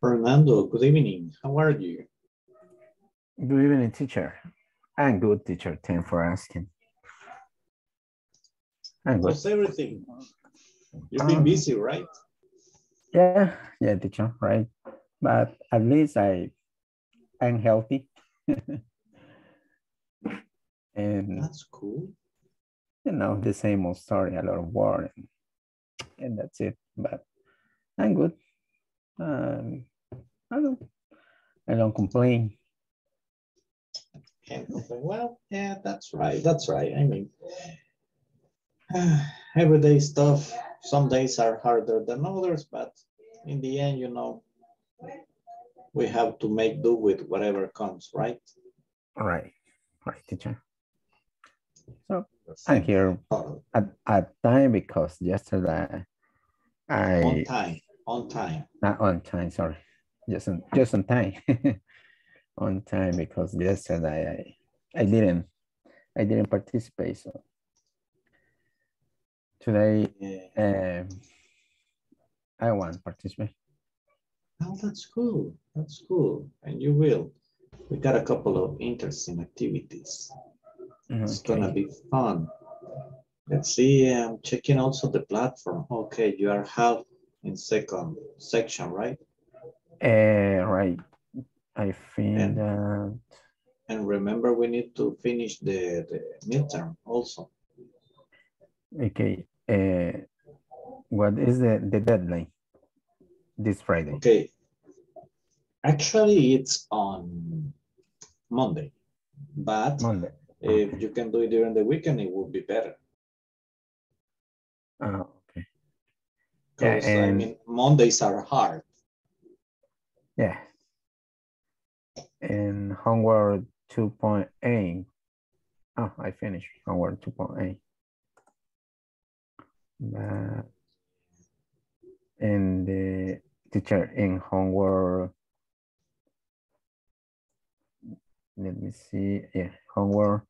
Fernando, good evening. How are you? Good evening, teacher. I'm good, teacher. Thanks for asking. I'm good. How's everything? You've been Um, busy, right? Yeah, yeah, teacher, right. But at least I, I'm healthy. and That's cool. you know, the same old story, a lot of work, and, and that's it. But I'm good. Um, I don't, I don't complain. Can't complain. Well, yeah, that's right. That's right. I mean, everyday stuff. Some days are harder than others, but in the end, you know, we have to make do with whatever comes, right? Right, right, teacher. So I'm here Uh, at, at time because yesterday I On time, on time. not on time, sorry. Just on just on time. on time because yesterday I I didn't I didn't participate. So today Yeah. um I want to participate. Oh, that's cool. That's cool. And you will. We got a couple of interesting activities. It's gonna be fun. Let's see, I'm checking also the platform. Okay, you are half in second section, right? Uh, right. I think And- that And remember, we need to finish the, the midterm also. okay. Uh, what is the, the deadline? This Friday. Okay. Actually, it's on Monday, but Monday. if you can do it during the weekend, it would be better. Oh, okay. Because I and- mean, Mondays are hard. Yeah. And homework 2.8. Oh, I finished homework 2.8. But and the teacher in homework, let me see, yeah, homework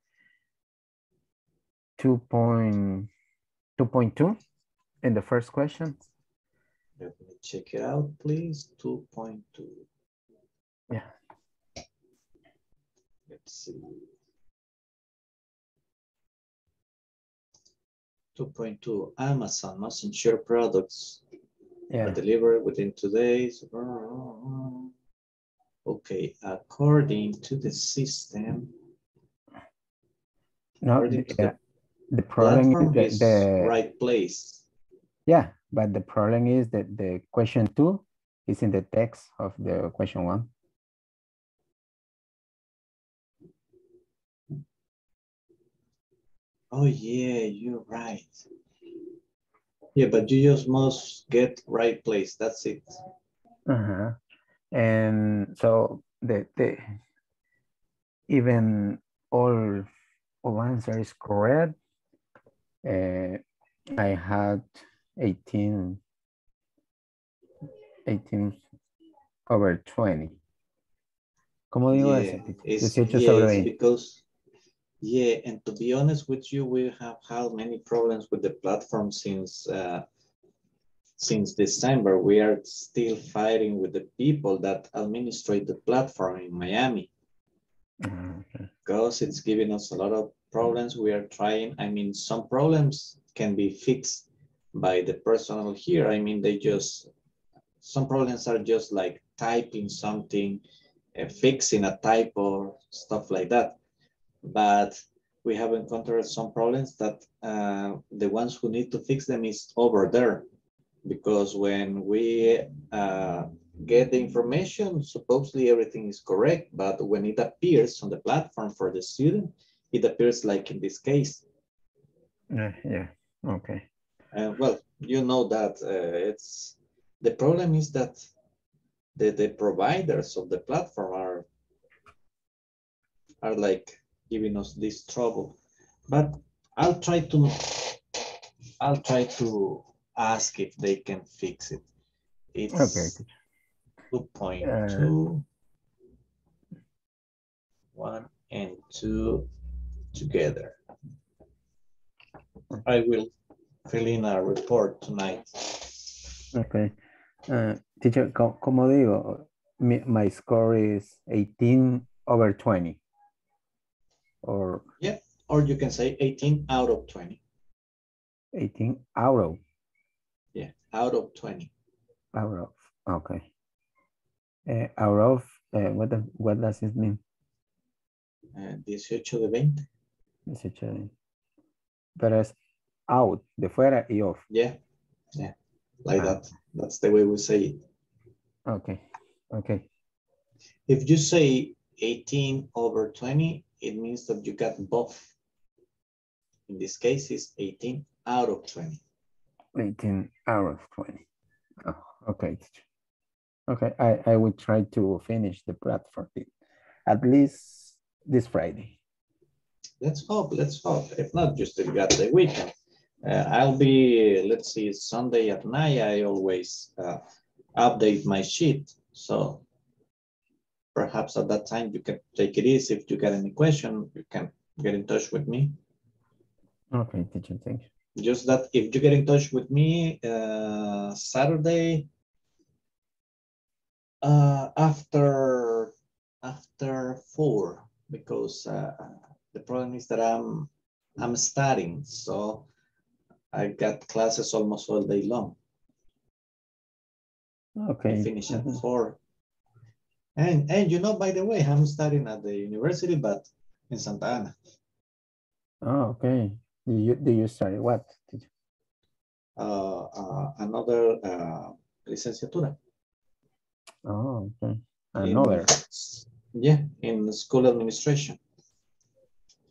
2.2.2 in the first question. Let me check it out, please. Two point two. Yeah. Let's see. Two point two, Amazon must ensure products are delivered within two days. Okay, according to the system, no, the, the the problem is the, right place. Yeah, but the problem is that the question two is in the text of the question one. Oh, yeah, you're right. Yeah, but you just must get right place. That's it. Uh-huh. And so the, the even all all answer is correct. Uh, I had 18, 18 over 20. ¿Cómo digo Yeah, eso? it's, 18 yeah, sobre it's 20. because, yeah, and to be honest with you, we have had many problems with the platform since, uh, since December. We are still fighting with the people that administrate the platform in Miami Ah, okay. because it's giving us a lot of problems. We are trying, I mean, some problems can be fixed by the personnel here. I mean, they just, some problems are just like typing something, uh, fixing a typo, stuff like that. But we have encountered some problems that uh, the ones who need to fix them is over there. Because when we uh, get the information, supposedly everything is correct, but when it appears on the platform for the student, it appears like in this case. Yeah, yeah, okay. And well, you know that uh, it's, the problem is that the, the providers of the platform are, are like giving us this trouble. But I'll try to, I'll try to ask if they can fix it. Okay. It's point two. one and two together. I will fill in a report tonight. Okay. Uh, teacher, como digo, mi, my score is 18 over 20. Or Yeah, or you can say 18 out of 20. 18 out of, out of 20. out of, okay. Uh, out of, uh, what, does- what does it mean? Uh, 18 de 20. 18. Pero es out, de fuera y off. Yeah, yeah, like Ah. that. That's the way we say it. Okay, okay. If you say 18 over 20, it means that you got both. In this case, it's 18 out of 20. 18 hours 20. Oh, okay. Okay, I, I will try to finish the platform at least this Friday. Let's hope, let's hope. If not, just still got the weekend. Uh, I'll be, let's see, Sunday at night. I always uh, update my sheet. So perhaps at that time you can take it easy. If you got any question, you can get in touch with me. Okay, teacher, thank you. Just that if you get in touch with me uh, Saturday uh, after after four, because uh, the problem is that I'm I'm studying, so I got classes almost all day long. I Okay. finish at mhm. four. And and you know, by the way, I'm studying at the university, but in Santa Ana. Oh, okay. Do you, do you study what? teacher? Uh, uh, another uh, licenciatura. Oh, okay. in- Another. Yeah, in school administration.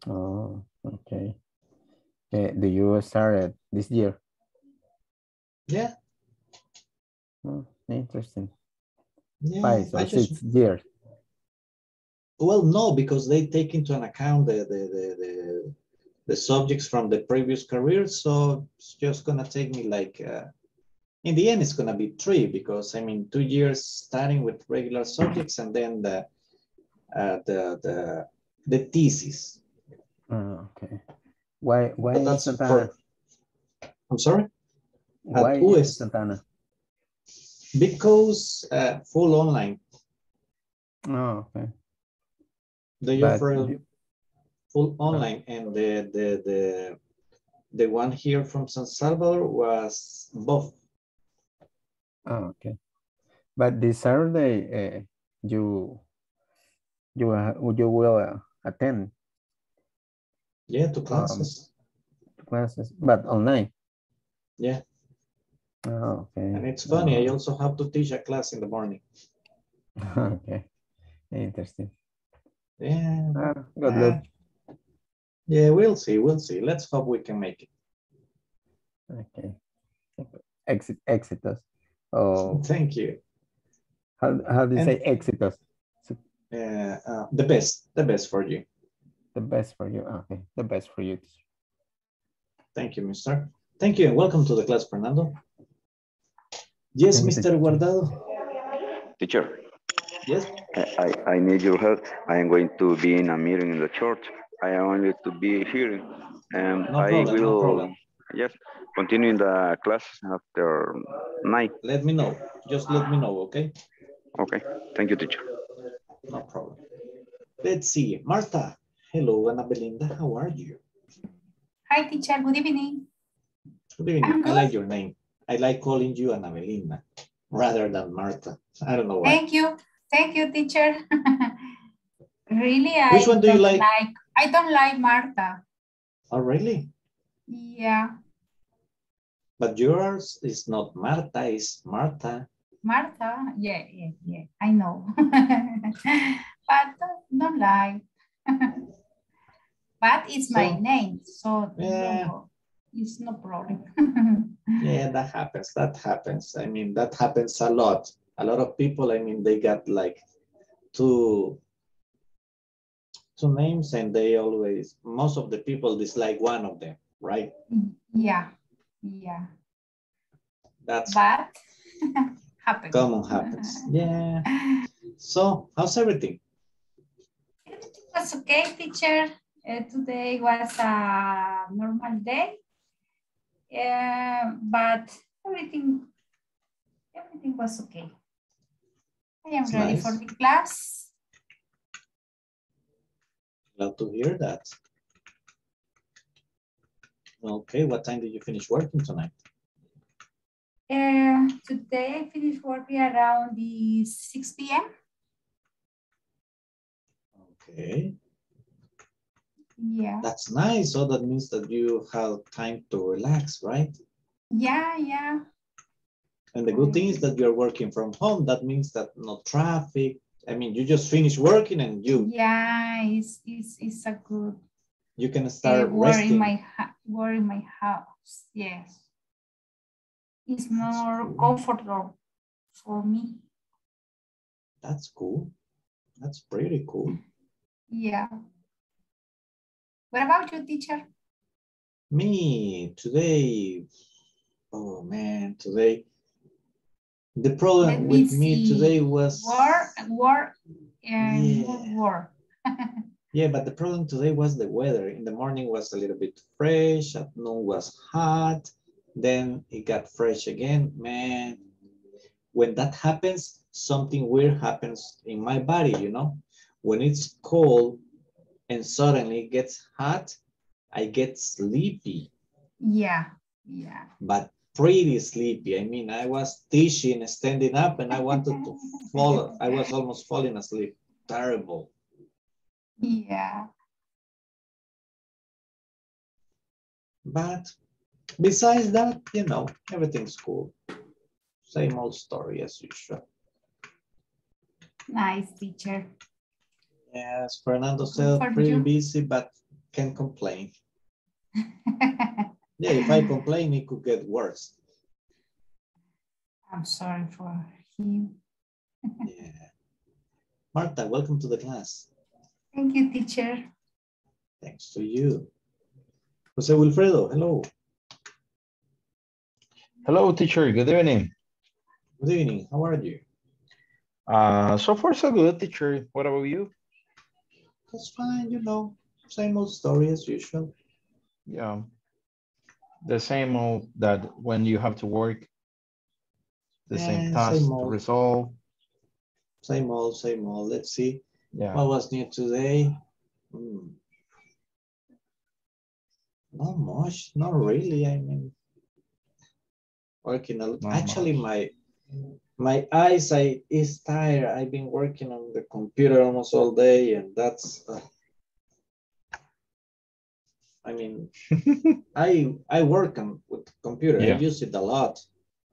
Oh, okay. Okay, do you start this year? Yeah, Oh, interesting. yeah. Five or just, six years. well, no, because they take into an account the, the, the, the, the subjects from the previous career. So it's just gonna take me like, uh, in the end, it's gonna be three because I mean, two years starting with regular subjects and then the, uh, the, the, the thesis. Oh, okay. Why, why But that's Santana? for, I'm sorry? Why who in Santana? Because uh, full online, Oh, okay. they But offer full online and the, the, the, the one here from San Salvador was both. Oh, okay. But this Saturday, uh, you, you, uh, you will uh, attend Yeah, two classes. classes, but online. Yeah, Oh, okay. and it's funny, I also have to teach a class in the morning. Okay, interesting. Yeah, Ah, good Ah, luck. Yeah, we'll see, we'll see. Let's hope we can make it. Okay. Exit, exitus. Oh, Thank you. how, how do you And- say exitus? Uh, uh, the best, the best for you. The best for you. Okay, the best for you. Thank you, mister. Thank you and welcome to the class, Fernando. Yes, Thank Mr. Guardado. Teacher, Yes, I, I need your help. I am going to be in a meeting in the church. I am only to be here. And No I problem, will, problem. yes, continue in the class after night. let me know. Just let me know, okay? Okay, thank you, teacher. No problem. Let's see. Martha. Hello, Ana Belinda. How are you? Hi, teacher. Good evening. Good evening. I'm I good. like your name. I like calling you Ana Belinda rather than Martha. I don't know why. Thank you. Thank you, teacher. really, I Which one do you don't like? I don't like Martha. Oh, really? Yeah, But yours is not Marta, it's Martha. Martha. Yeah, yeah, yeah. I know. but don't, don't like. but it's my name, so Yeah. no, it's no problem. Yeah, that happens. That happens. I mean, that happens a lot. A lot of people, I mean, they got like two two names and they always, most of the people dislike one of them, right? yeah, yeah. That's But happens. common happens. Yeah. So how's everything? It was was okay, teacher. Uh, today was a normal day, uh, but everything, everything was okay. I am That's ready nice. for the class. Glad to hear that. Okay, what time did you finish working tonight? Uh, today I finished working around the 6 p.m. Okay, Yeah, that's nice. So that means that you have time to relax, right? yeah, yeah. And the good thing is that you're working from home. That means that no traffic. I mean, you just finish working and you Yeah, it's, it's, it's a good you can uh, start work in my work in my house. Yes, it's more cool. comfortable for me. That's cool. That's pretty cool. Yeah. What about you, teacher? Me today. Oh man, today. The problem me with me see. today was War, war, and Yeah. work. Yeah, but the problem today was the weather. In the morning was a little bit fresh, at noon was hot, then it got fresh again. Man, when that happens, something weird happens in my body, you know? When it's cold and suddenly it gets hot, I get sleepy, Yeah, yeah. but pretty sleepy. I mean, I was teaching, standing up, and I wanted to fall. I was almost falling asleep. Terrible. Yeah. But besides that, you know, everything's cool. Same old story as usual. Nice, teacher. Yes, Fernando said pretty you. busy, but can complain. Yeah, if I complain, it could get worse. I'm sorry for him. Yeah. Marta, welcome to the class. Thank you, teacher. Thanks to you. Jose Wilfredo, hello. Hello, teacher. Good evening. Good evening. How are you? Uh, so far so good, teacher. What about you? That's fine, you know, same old story as usual. Yeah. The same old that when you have to work, the Yeah, same same task to old. resolve. Same old, same old. Let's see. Yeah. What was new today? Hmm. Not much, not really. I mean, working a lot. Actually, much. my my eyesight is tired. I've been working on the computer almost all day, and that's. uh, I mean, I I work on with computer. I use it a lot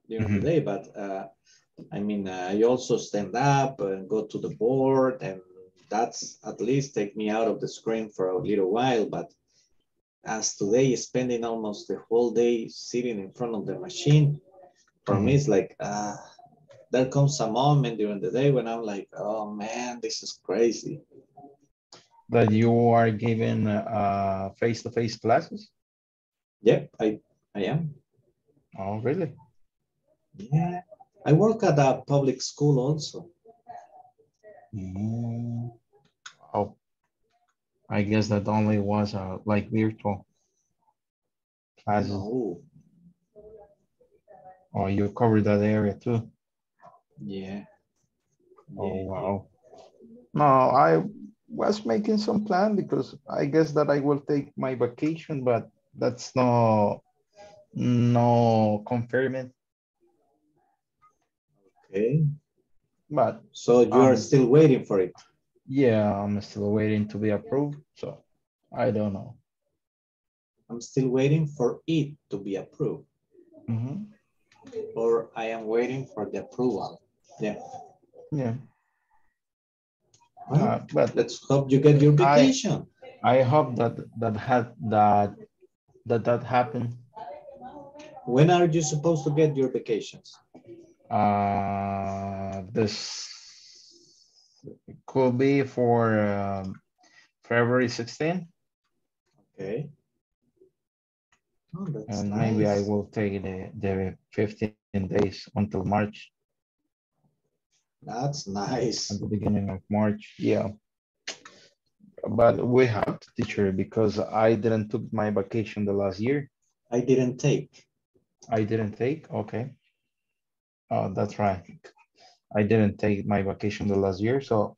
during Mhm. the day, but uh, I mean, uh, I also stand up and go to the board, and that's at least take me out of the screen for a little while. But as today is spending almost the whole day sitting in front of the machine, for me Mhm. it's like uh, there comes a moment during the day when I'm like, oh man, this is crazy. That you are giving uh, face-to-face classes? Yep, I I am. Oh, really? Yeah, I work at a public school also. Mm. Oh, I guess that only was uh, like virtual classes. No, Oh, you covered that area too. yeah. Oh, Yeah, wow. No, I was making some plan because I guess that I will take my vacation, but that's no, no confirming. Okay, But so you are Um, still waiting for it. yeah, I'm still waiting to be approved, so I don't know. I'm still waiting for it to be approved, Mhm. or I am waiting for the approval. Yeah. Yeah, uh, but let's hope you get your vacation. I hope that that had that that that happened. When are you supposed to get your vacations? Uh, this could be for um, February 16, Okay. Oh, and maybe I will take the the 15 days until March, That's nice. at the beginning of March. Yeah. but we have to teach her because I didn't took my vacation the last year. I didn't take. I didn't take, okay. Oh, that's right. I didn't take my vacation the last year, so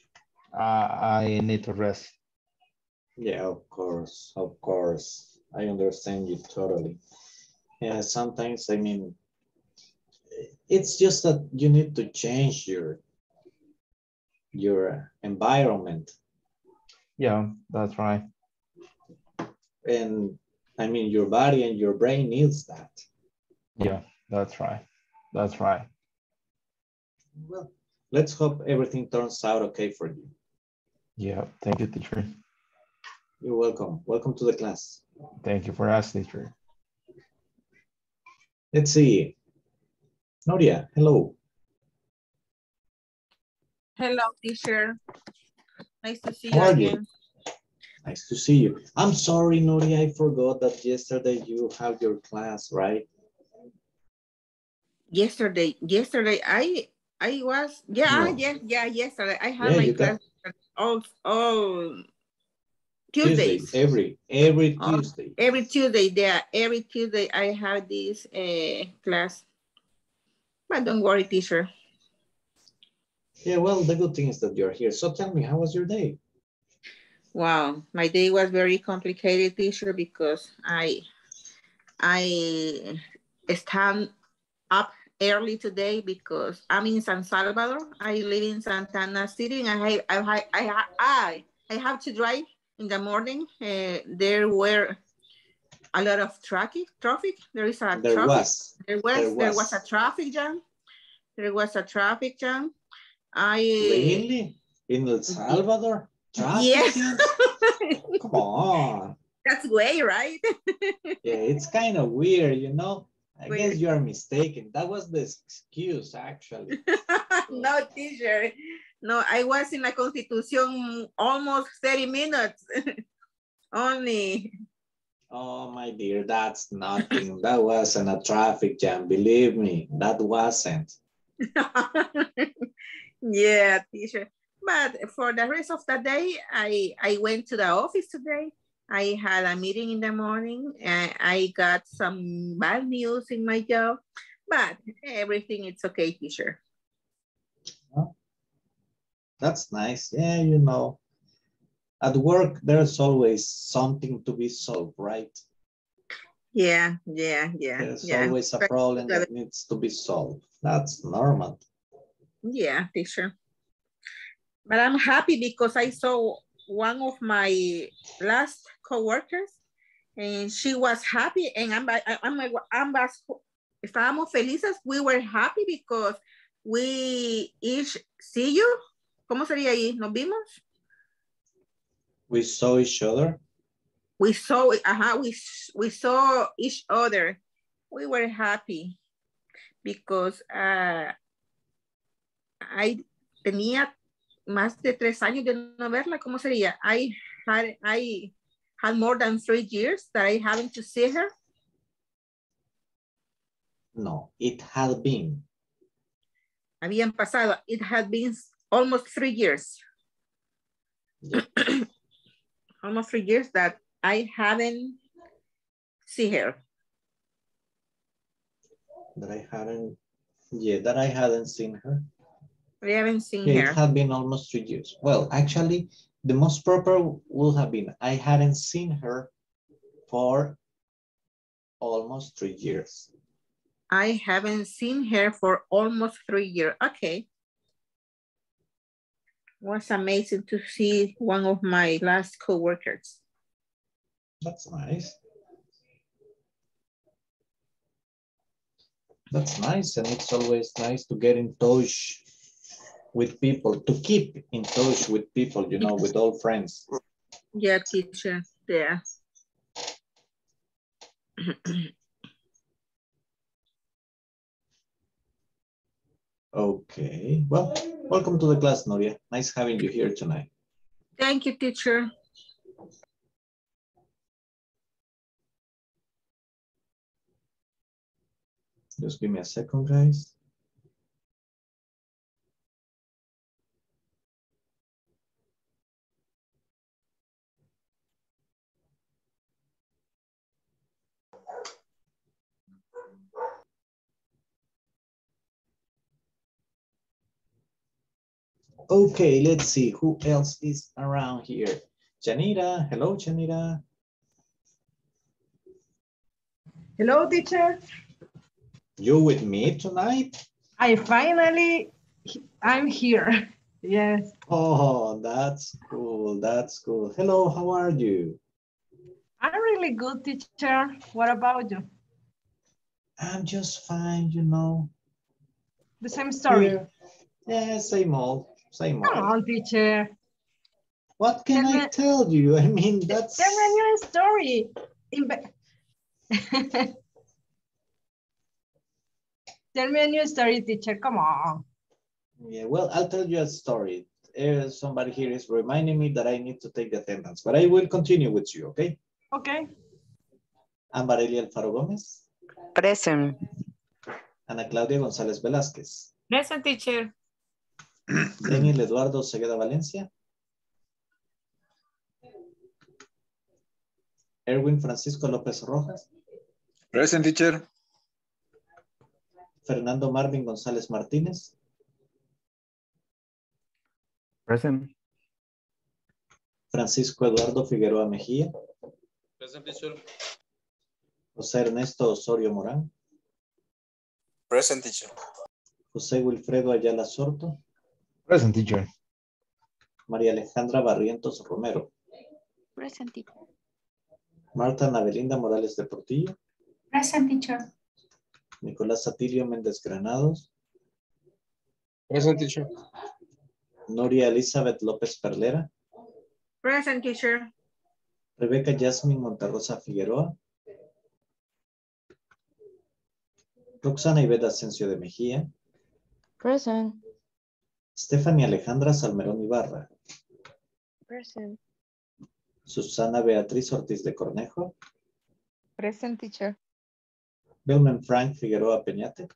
uh, I need to rest. Yeah, of course, of course. I understand you totally. Yeah, sometimes, I mean, it's just that you need to change your your environment. Yeah, that's right. And I mean, your body and your brain needs that. Yeah, that's right. That's right. Well, let's hope everything turns out okay for you. Yeah, thank you, teacher. You're welcome. Welcome to the class. Thank you for asking, teacher. Let's see. Noria, hello. Hello, teacher. Nice to see How you are you? again. Nice to see you. I'm sorry, Noria, I forgot that yesterday you have your class, right? Yesterday, yesterday, I I was yeah, No. yeah, yeah, yesterday. I had Yeah, my you got- class all all Tuesday, Tuesdays. every, every Oh. Tuesday. Every Tuesday, there, every Tuesday I have this uh, class. But don't worry, teacher. Yeah, well, the good thing is that you're here. So tell me, how was your day? Wow, my day was very complicated, teacher, because I I stand up early today because I'm in San Salvador. I live in Santana City, and I I I I I, I have to drive in the morning. Uh, there were a lot of traffic. Traffic. There is a There traffic. was. There was, there there was. was a traffic jam. There was a traffic jam. I eh. Really? In El Salvador? Yes. Come on. That's way right. Yeah, it's kind of weird, you know? I Weird. guess you are mistaken. That was the excuse, actually. no, teacher. No, I was in la Constitución almost 30 minutes only. Oh, my dear, that's nothing. That wasn't a traffic jam. Believe me, that wasn't. Yeah, teacher. But for the rest of the day, I, I went to the office today. I had a meeting in the morning and I got some bad news in my job, but everything is okay, teacher. That's nice. Yeah, you know, at work, there's always something to be solved, right? Yeah, yeah, yeah, There's yeah. always a problem that needs to be solved. That's normal. Yeah, teacher. But I'm happy because I saw one of my last coworkers and she was happy and I'm, I'm, ambas, estábamos felices. We were happy because we each see you. ¿Cómo sería ahí? ¿Nos vimos? We saw each other. We saw, uh we, we saw each other. We were happy because uh, I tenía más de tres años de no verla. ¿Cómo sería? I had, I had more than three years that I haven't to see her. No, it had been. Habían pasado. It had been almost three years. Almost three years that I haven't see her. That I hadn't, yeah, that I hadn't seen her. I haven't seen her. it had been almost three years. Well, actually, the most proper would have been I hadn't seen her for almost three years. I haven't seen her for almost three years. Okay. Was amazing to see one of my last co-workers. That's nice. That's nice, and it's always nice to get in touch with people, to keep in touch with people, you know, with old friends. Yeah, teacher. Yeah. Okay, well, welcome to the class, Noria. Nice having you here tonight. Thank you, teacher. Just give me a second, guys. Okay, let's see who else is around here. Janita, hello, Janita. Hello, teacher. You with me tonight? I finally, I'm here. Yes. Oh, that's cool. That's cool. Hello, how are you? I'm really good, teacher. What about you? I'm just fine, you know. The same story. Yeah, yeah same old, same old. Come on, teacher. What can Tell I me- tell you? I mean, that's Tell me a new story. Inve- Tell me a new story, teacher. Come on. yeah. Well, I'll tell you a story. Uh, somebody here is reminding me that I need to take the attendance, but I will continue with you, okay? Okay. Ambarelli Alfaro Gómez, Present. Ana Claudia González Velázquez, Present teacher. Daniel Eduardo Segueda Valencia, Erwin Francisco López Rojas, Present teacher. Fernando Marvin González Martínez, Present. Francisco Eduardo Figueroa Mejía, Present teacher. José Ernesto Osorio Morán, Present teacher. José Wilfredo Ayala Sorto, Present teacher. María Alejandra Barrientos Romero, Present teacher. Marta Navelinda Morales de Portillo, Present teacher. Nicolás Satilio Méndez Granados, Present teacher. Noria Elizabeth López Perlera, Present teacher. Rebeca Yasmin Monterrosa Figueroa, Roxana Iveta Asensio de Mejía, Present. Stephanie Alejandra Salmerón Ibarra, Present. Susana Beatriz Ortiz de Cornejo, Present teacher. Belman Frank Figueroa Peñate,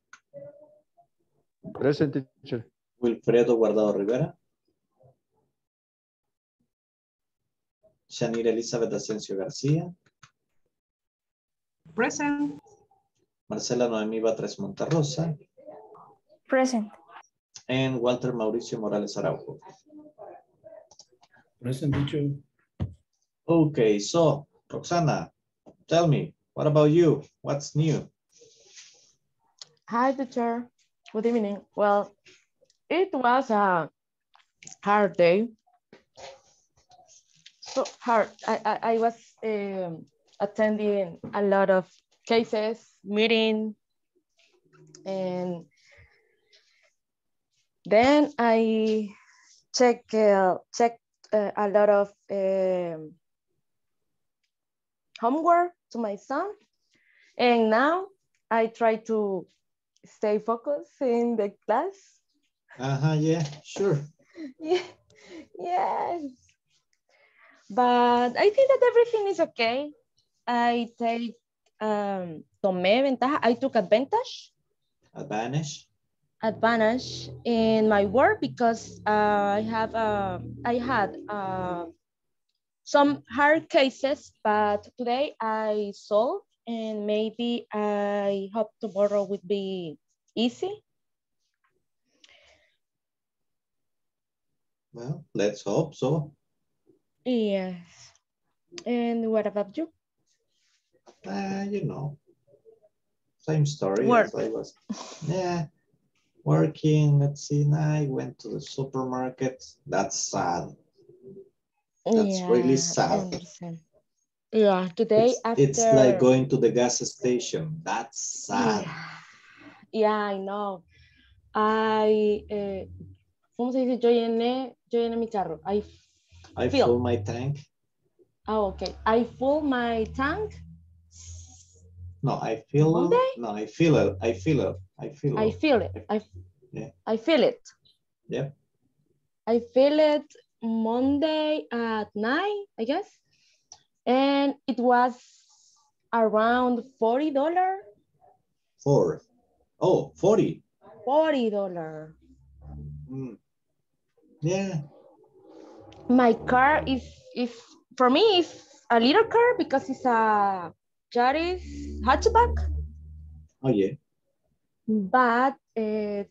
Present teacher. Wilfredo Guardado Rivera, Shanira Elizabeth Asensio García, Present. Marcela Noemí Batres Monterrosa, Present. And Walter Mauricio Morales Araujo. Present teacher. Okay, so Roxana, tell me, what about you? What's new? Hi, teacher. Good evening. Well, it was a hard day. So hard. I, I, I was um, attending a lot of cases, meeting, and then I check uh, checked uh, a lot of um, homework to my son, and now I try to stay focused in the class. Uh-huh, yeah, sure. Yeah, yes. But I think that everything is okay. I take, um, tomé ventaja, I took advantage, Advantage. Advantage in my work because uh, I have, uh, I had uh, some hard cases, but today I solved and maybe I hope tomorrow would be easy. Well, let's hope so. Yes. And what about you? Uh, you know, same story Work. as I was. Yeah, working. Let's see. Now I went to the supermarket. That's sad. That's really sad. Yeah, today It's, after. it's like going to the gas station. That's sad. Yeah, I know. I, eh, ¿cómo se dice? Yo llené, yo llené mi carro. I, I Fill. fill my tank. oh, okay. I full my tank. No, I fill. Monday? No, I fill it. I fill it. I fill I feel it. I, Yeah. I feel it. Yep. I feel it Monday at night, I guess. And it was around $40. Four. Oh, 40. $40. Mm. Yeah. my car is is for me is a little car because it's a Yaris hatchback, Oh, yeah. But uh,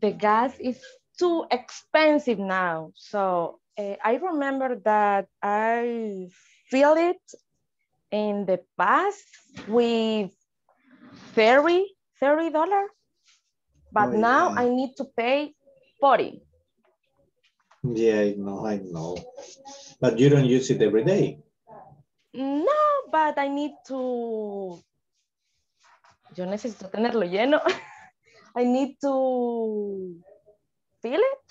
the gas is too expensive now. So uh, I remember that I feel it in the past with 30 $30, but Oh, now. I need to pay 40. Yeah, I know, I know. But you don't use it every day. No, but I need to. Yo necesito tenerlo lleno. I need to fill it.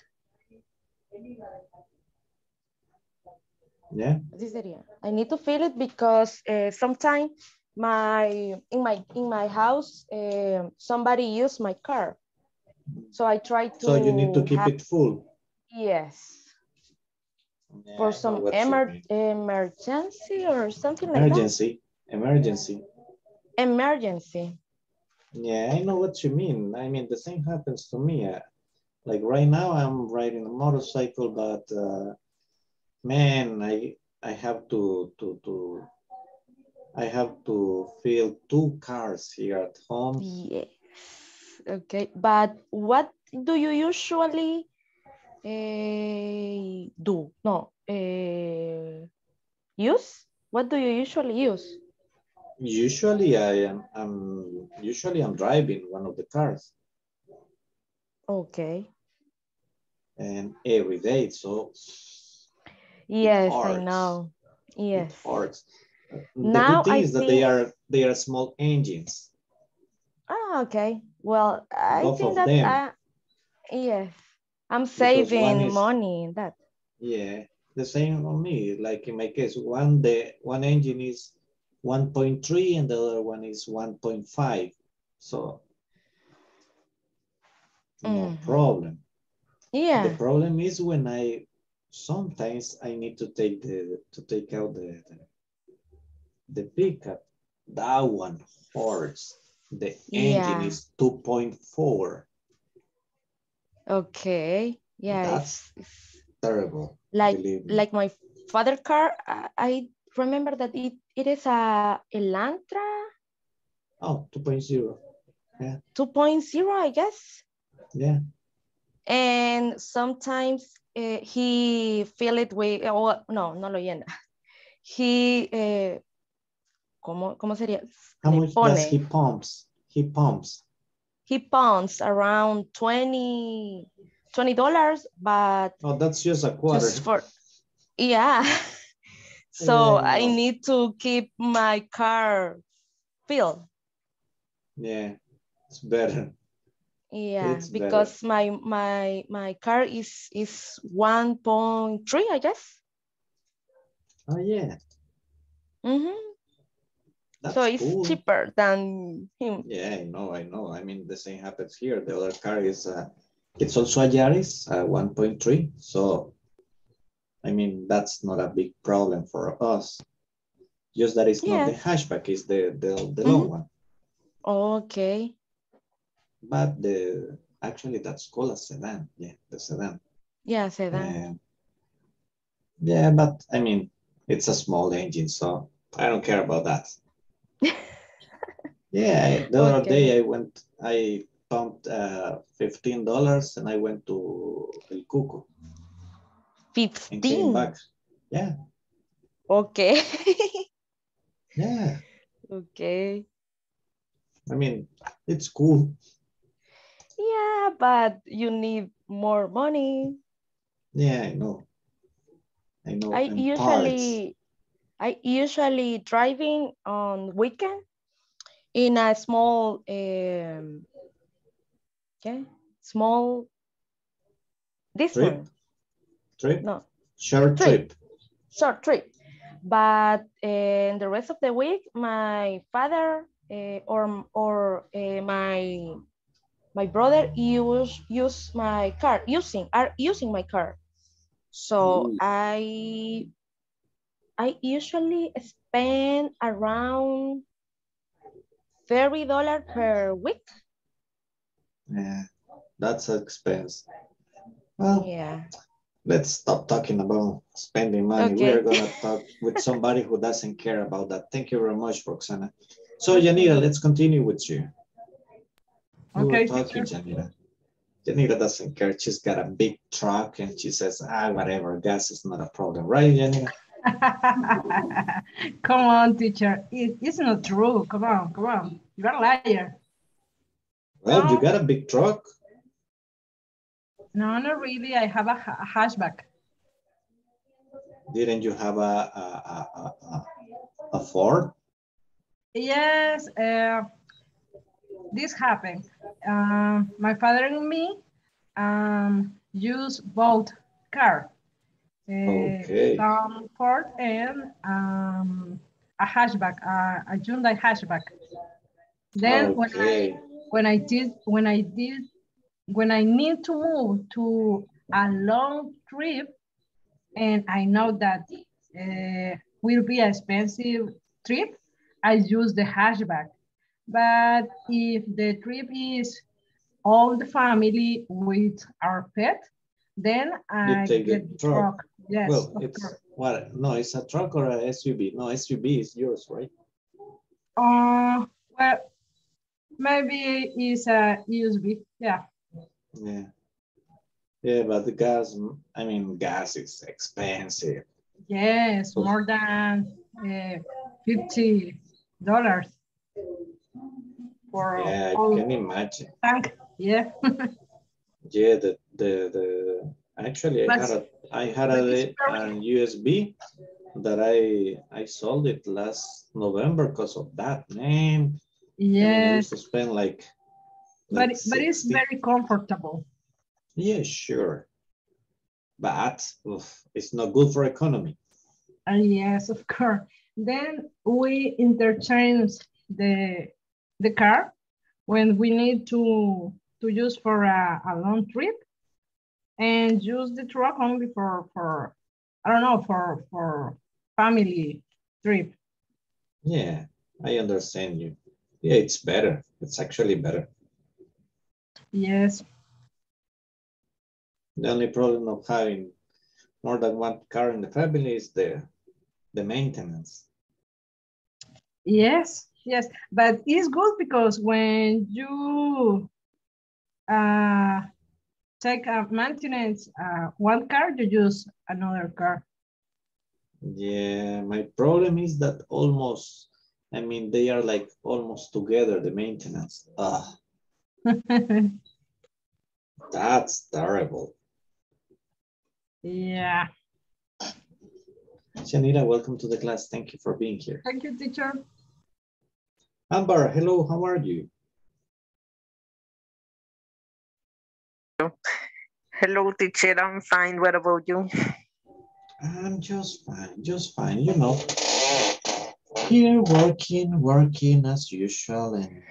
Yeah. Así sería. I need to fill it because uh, sometimes my in my in my house uh, somebody used my car, so I try to. So you need to keep have- it full. Yes, Yeah, for some emer emergency or something like Emergency, emergency. that. Emergency. Yeah, I know what you mean. I mean, the same happens to me. Uh, like right now, I'm riding a motorcycle, but uh, man, I I have to to to I have to fill two cars here at home. Yes. Okay, but what do you usually eh, do? No, eh, use? What do you usually use? Usually, I am I'm usually I'm driving one of the cars, Okay. and every day, so Yes, I know. Yes. it hurts. The Now good thing I is that they are they are small engines. Ah, okay. Well, I Both think that them. I, yes, I'm saving is- money in that. Yeah, the same on me. Like in my case, one the one engine is 1.3 and the other one is 1.5. So no Mhm. problem. Yeah. The problem is when I sometimes I need to take the to take out the the, the pickup. That one hurts. The engine Yeah. is 2.4. Okay. Yeah. That's It's, terrible. like like my father car. I, I remember that it, it is a Elantra Oh, 2.0. 2.0, I guess. Yeah. And sometimes eh, he fill it with, oh, no, no lo llena. He, eh, ¿cómo, ¿cómo sería? How Le much pone. does he pumps? He pumps. He pumps around 20 dollars, but Oh, that's just a quarter. just for, yeah. so Yeah, I need to keep my car filled. Yeah, it's better. Yeah, It's better. because my my my car is is 1.3, I guess. Oh yeah, Mhm. that's So it's cool. cheaper than him. Yeah, I know, I know. I mean, the same happens here. The other car is, uh, it's also a Yaris, uh, 1.3. So, I mean, that's not a big problem for us. Just that it's not the hatchback, it's the the, the long Mhm. one. Okay. But the actually that's called a sedan. Yeah, the sedan. Yeah, sedan. And yeah, but I mean, it's a small engine, so I don't care about that. yeah, I- the other Okay. day I went, I pumped uh, fifteen dollars, and I went to El Cuco 15. bucks. Yeah, Okay. yeah. okay. I mean, it's cool. Yeah, but you need more money. Yeah, I know. I know. I and parts. usually I usually driving on weekend in a small um okay, small this Trip? one. Trip, No, short Trip. trip. short trip. But in the rest of the week, my father uh, or or uh, my my brother use use my car using are using my car. So Mm. I I usually spend around thirty dollar per week. Yeah, that's expense. Well, Yeah. Let's stop talking about spending money. Okay. We're gonna talk with somebody who doesn't care about that. Thank you very much, Roxana. So Janira, let's continue with you. You Okay, were talking. Janira. Janira doesn't care. She's got a big truck and she says, ah, whatever, gas is not a problem, right, Janira? come on, teacher. It, it's not true. Come on, come on. You're a liar. Well, you got a big truck. No, not really. I have a, a hatchback. Didn't you have a, a, a, a, Ford? Yes, uh, this happened. Uh, my father and me um, use both car. Uh, Okay. Some Ford and um, a hatchback, a Hyundai hatchback. Then when I when I did when I did when I need to move to a long trip, and I know that uh, will be an expensive trip, I use the hatchback. But if the trip is all the family with our pet, then I take the get the truck. truck. Yes, Well, it's course. what? No, it's a truck or a SUV. No, SUV is yours, right? Uh, well, maybe it's a USB. Yeah. Yeah. Yeah, but the gas, I mean, gas is expensive. Yes, more than uh, fifty dollars for Yeah, I can imagine. tank. Yeah, Yeah, the the the actually I But- had a I had a, an USB that I I sold it last November because of that man. I mean, I yes, used to spend like. But but it's very comfortable. Yeah, sure. But oof, it's not good for economy. Uh, yes, of course. Then we interchange the the car when we need to to use for a, a long trip, and use the truck only for for I don't know for for family trip. Yeah, I understand you. Yeah, it's better. It's actually better. Yes. The only problem of having more than one car in the family is the the maintenance. Yes, yes, but it's good because when you uh, take a maintenance uh, one car, you use another car. Yeah, my problem is that almost, I mean, they are like almost together, the maintenance. Ah, that's terrible. yeah, Shanira, welcome to the class. Thank you for being here. thank you, teacher. Amber, hello, how are you? Hello, teacher. I'm fine. What about you? I'm just fine, just fine, you know. Here working, working as usual and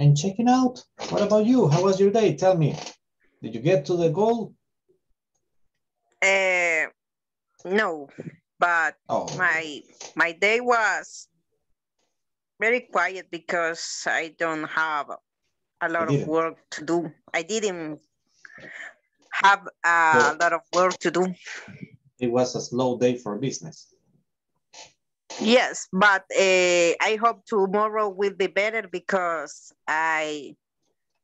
and checking out. What about you? How was your day? Tell me. Did you get to the goal? Uh, no, but Oh, my my day was very quiet because I don't have a lot of work to do. I didn't have a lot of work to do. it was a slow day for business. Yes, but uh, I hope tomorrow will be better because I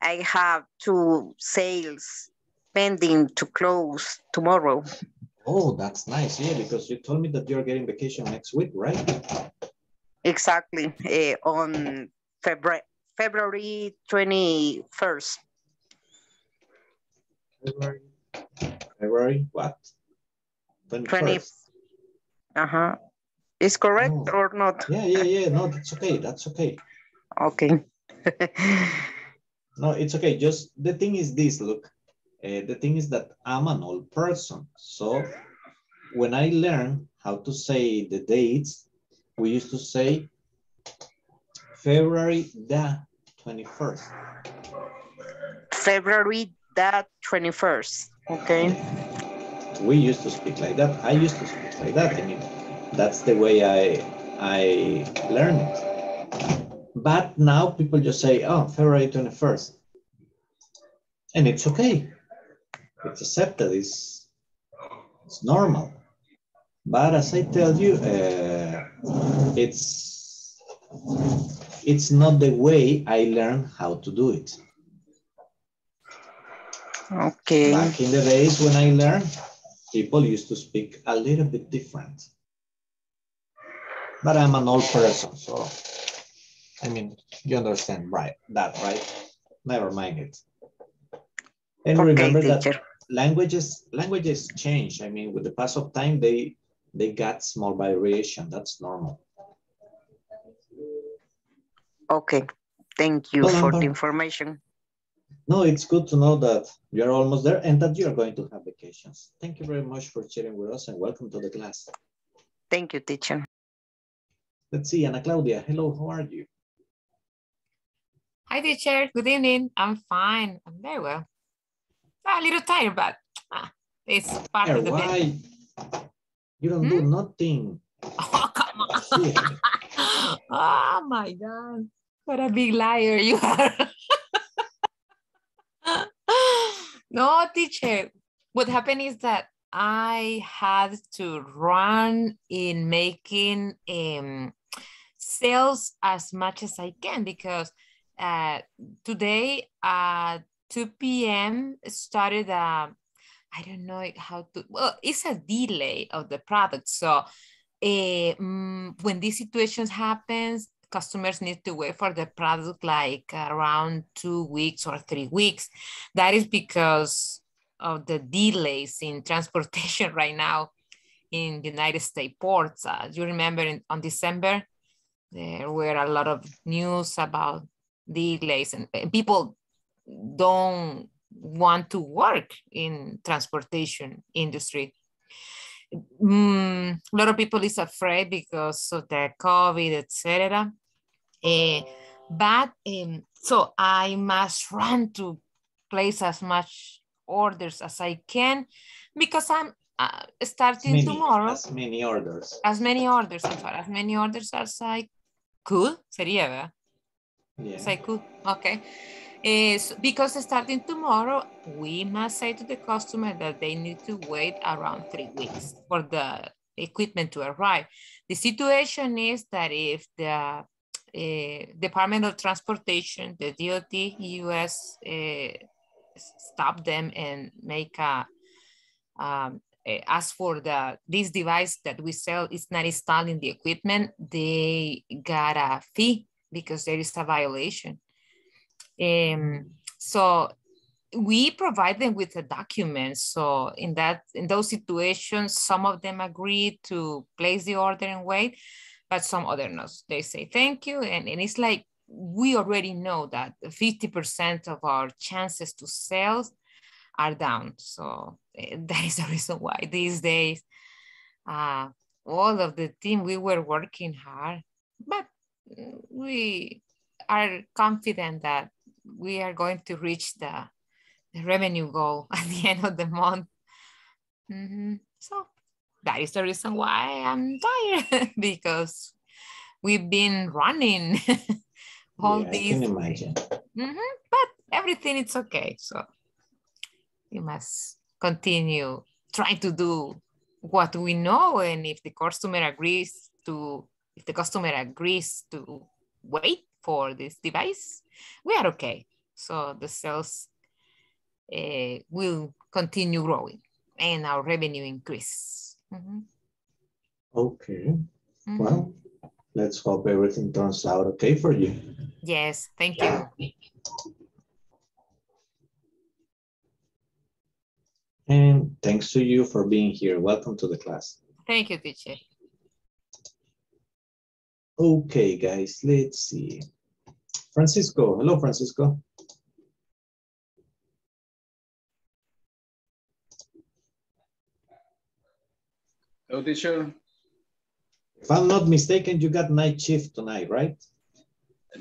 I have two sales pending to close tomorrow. Oh, that's nice. Yeah, because you told me that you're getting vacation next week, right? Exactly uh, on February February twenty first. February. February, what? 20 Uh huh. Is correct Oh. or not? Yeah, yeah, yeah. No, that's okay. That's okay. Okay. No, it's okay. Just the thing is this, look. Uh, the thing is that I'm an old person. So when I learn how to say the dates, we used to say February the 21st. February the twenty first. Okay. We used to speak like that. I used to speak like that. I mean, that's the way I I learned it. But now people just say, oh, February 21st. And it's okay. It's accepted. It's, it's normal. But as I tell you, uh, it's it's not the way I learned how to do it. Okay. Back in the days when I learned, people used to speak a little bit different. But I'm an old person, so I mean, you understand, right? That, right? Never mind it. And Okay, remember teacher. that languages languages change. I mean, with the pass of time, they they got small variation. That's normal. Okay. Thank you for the information. No, it's good to know that you're almost there and that you're going to have vacations. Thank you very much for sharing with us and welcome to the class. Thank you, teacher. Let's see, Ana Claudia. Hello, how are you? Hi, teacher. Good evening. I'm fine. I'm very well. A little tired, but ah, it's part of the day. why? You don't do nothing. Oh, come on. Oh my God. What a big liar you are. no, teacher. What happened is that I had to run in making um, sales as much as I can because uh, today at 2 p.m. started a, I don't know how to, well, it's a delay of the product. So mm, when these situations happens, customers need to wait for the product like around two weeks or three weeks. That is because of the delays in transportation right now in the United States ports. Uh, you remember in, on December, there were a lot of news about delays and, people don't want to work in transportation industry. Mm, a lot of people is afraid because of the COVID, etc. Eh, but um, so I must run to place as much orders as I can because I'm uh, starting many, tomorrow as many orders. as many orders, as many orders as I could, sería, ¿verdad? Yeah. As I could, okay. Is because starting tomorrow, we must say to the customer that they need to wait around three weeks for the equipment to arrive. The situation is that if the uh, Department of Transportation, the DOT, US, uh, stop them and make a, um, ask for the this device that we sell is not installing the equipment, they got a fee because there is a violation. Um, so we provide them with a document. So in that in those situations, some of them agree to place the order and wait, but some other not. They say thank you, and, and it's like we already know that 50% of our chances to sell are down. So uh, that is the reason why these days, uh, all of the team, we were working hard, but we are confident that we are going to reach the, the revenue goal at the end of the month. Mm -hmm. So that is the reason why I'm tired because we've been running all yeah, these. I can imagine. Mm -hmm. But everything is okay. So we must continue trying to do what we know. And if the customer agrees to, if the customer agrees to wait for this device, we are okay. So the sales uh, will continue growing and our revenue increase. Mm -hmm. Okay. Mm -hmm. Well, let's hope everything turns out okay for you. Yes, thank you. And thanks to you for being here. Welcome to the class. Thank you, teacher. Okay, guys, let's see. Francisco, hello, Francisco. Hello, teacher. If I'm not mistaken, you got night shift tonight, right?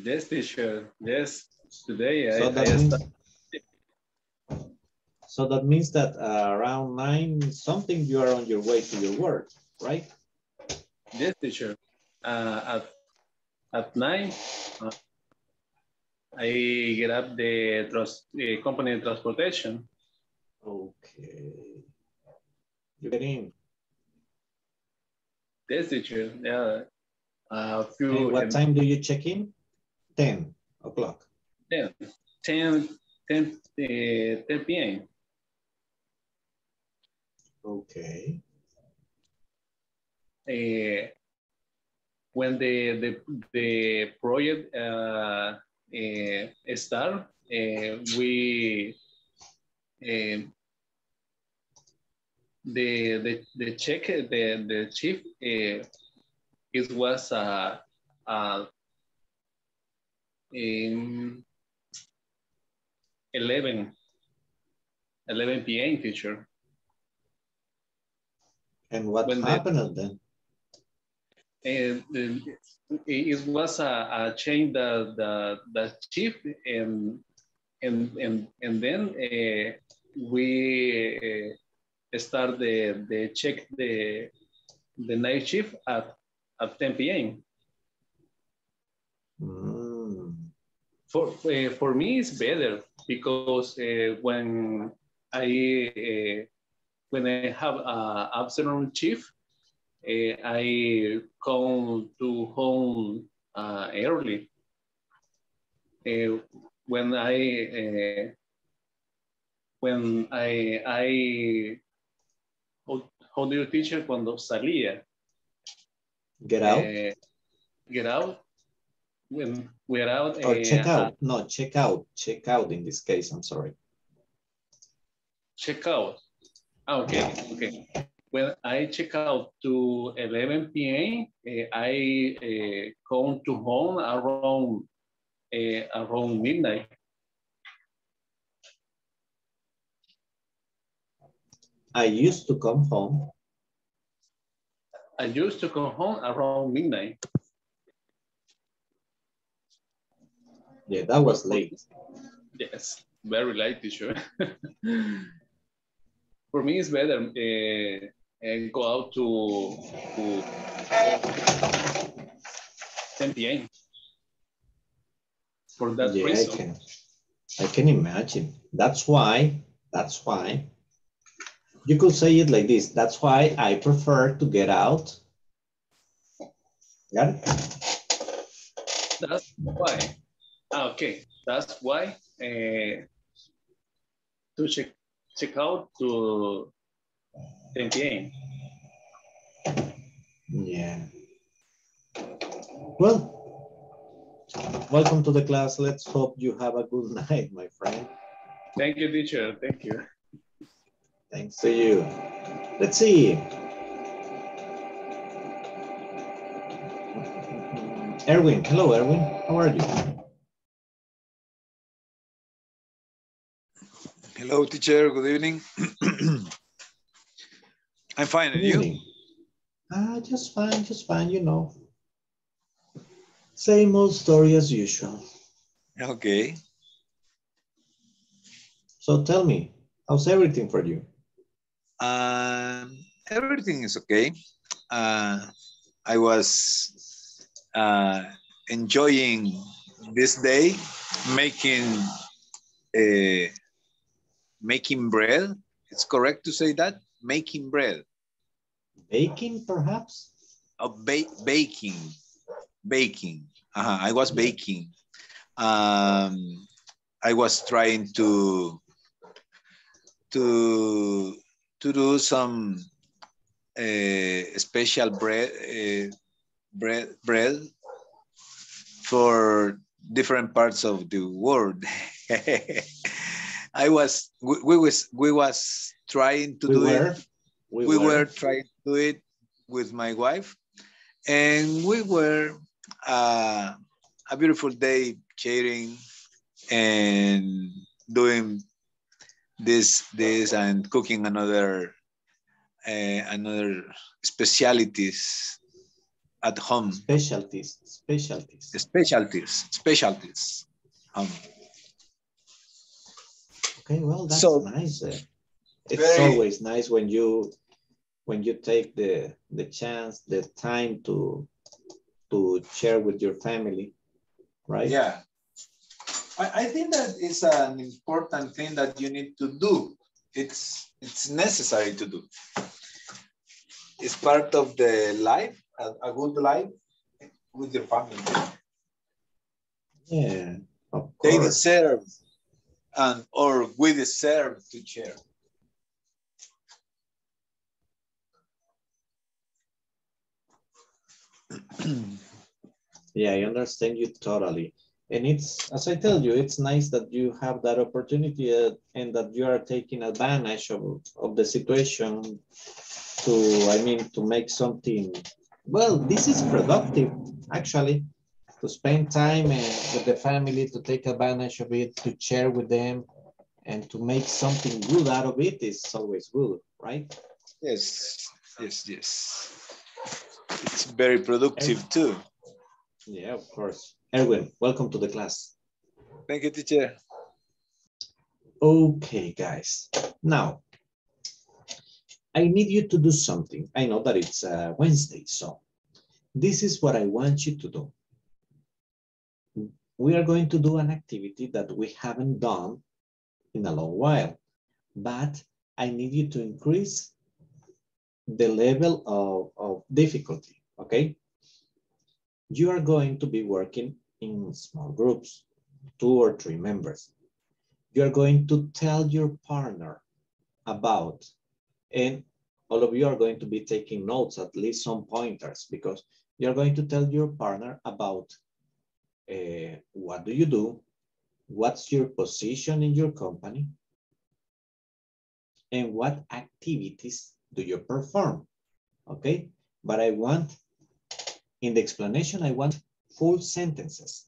Yes, teacher. Yes, today So I, that I means, so that means that uh, around nine something you are on your way to your work, right? Yes, teacher. Uh, at at nine, uh, I get up the trans the company transportation. Okay. You get in. Yes, teacher. Yeah. A few. What time do you check in? 10 o'clock. Yeah. 10, 10, uh, 10 p.m. Okay. Uh, when the the, the project uh, uh, start, uh, we um, the the the check the the chief uh, it was a, a in 11 11 p.m. teacher. And what When the- happened then? and uh, it was a, a change the the the chief and and and and then uh, we uh, start the the check the the night shift at at 10 p.m. Mm, For uh, for me it's better because uh, when I uh, when I have a afternoon shift uh, I come to home uh, early. Uh, when I uh, when I I how, do you teach it cuando salía? Get out Uh, get out. When we're out. or uh, check out? No, check out. Check out in this case. I'm sorry. check out. Ah, okay, okay. When I check out to 11 p.m., eh, I uh, come to home around uh, around midnight. I used to come home. I used to come home around midnight. Yeah, that was late. Yes, very light teacher. For me, it's better uh, and go out to, to 10 p.m. For that yeah, I can. I can imagine. That's why. That's why. You could say it like this. That's why I prefer to get out. Yeah. That's why. Ah, okay, that's why uh, to check check out to 10 p.m. Yeah. Well, welcome to the class. Let's hope you have a good night, my friend. Thank you, teacher. Thank you. Thanks to you. Let's see. Erwin, hello, Erwin. How are you? Hello, teacher. Good evening. I'm fine, and you? Ah, just fine, just fine, you know. Same old story as usual. Okay. So tell me, how's everything for you? Um, everything is okay. Uh, I was uh, enjoying this day, making uh, making bread. It's correct to say that making bread. Baking, perhaps? Oh, ba baking, baking. Uh-huh, I was baking. Um, I was trying to to to do some uh, special bread uh, bread bread for different parts of the world. I was we, we was we was trying to We do were. it We, we, were. were. trying to do it with my wife and we were uh, a beautiful day cheering and doing this this and cooking another uh, another specialities at home Specialties, specialties. specialties specialties um, Okay, well, that's So- nice. uh, It's Very- always nice when you when you take the the chance, the time to to share with your family, right? Yeah. I, I think that is an important thing that you need to do. It's, it's necessary to do. It's part of the life, a, a good life with your family. Yeah, of. They deserve and or we deserve to share. yeah, I understand you totally. And it's, as I tell you, it's nice that you have that opportunity uh, and that you are taking advantage of, of the situation to, I mean, to make something, well, this is productive, actually, to spend time uh, with the family, to take advantage of it, to share with them, and to make something good out of it is always good, right? Yes, yes, yes. It's very productive too. Yeah, of course. Erwin, welcome to the class. Thank you, teacher. Okay, guys. Now, I need you to do something. I know that it's uh, Wednesday, so this is what I want you to do. We are going to do an activity that we haven't done in a long while, but I need you to increase the level of, of difficulty, okay? You are going to be working in small groups, two or three members. You're going to tell your partner about, and all of you are going to be taking notes, at least some pointers, because you're going to tell your partner about uh, what do you do, what's your position in your company, and what activities do you perform, okay? But I want, in the explanation, I want full sentences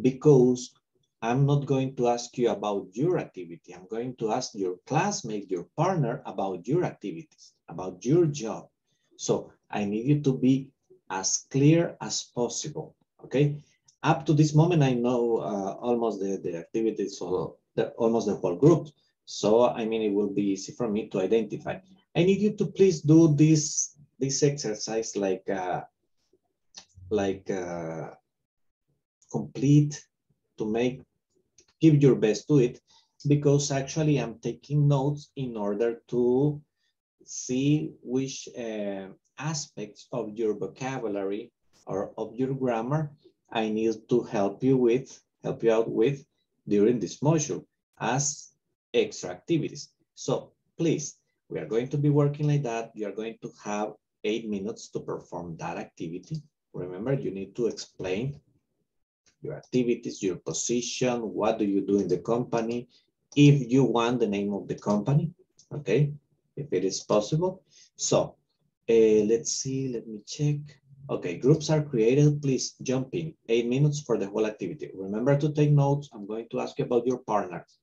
because I'm not going to ask you about your activity. I'm going to ask your classmate, your partner about your activities, about your job. So I need you to be as clear as possible, okay? Up to this moment, I know uh, almost the, the activities of the, almost the whole group. So, I mean, it will be easy for me to identify. I need you to please do this, this exercise like, uh, like uh, complete to make, give your best to it because actually I'm taking notes in order to see which uh, aspects of your vocabulary or of your grammar I need to help you with, help you out with during this module as extra activities. So please, we are going to be working like that. You are going to have eight minutes to perform that activity. Remember, you need to explain your activities, your position, what do you do in the company, if you want the name of the company, okay, if it is possible. So uh, let's see, let me check. Okay, groups are created. Please jump in. Eight minutes for the whole activity. Remember to take notes. I'm going to ask you about your partners.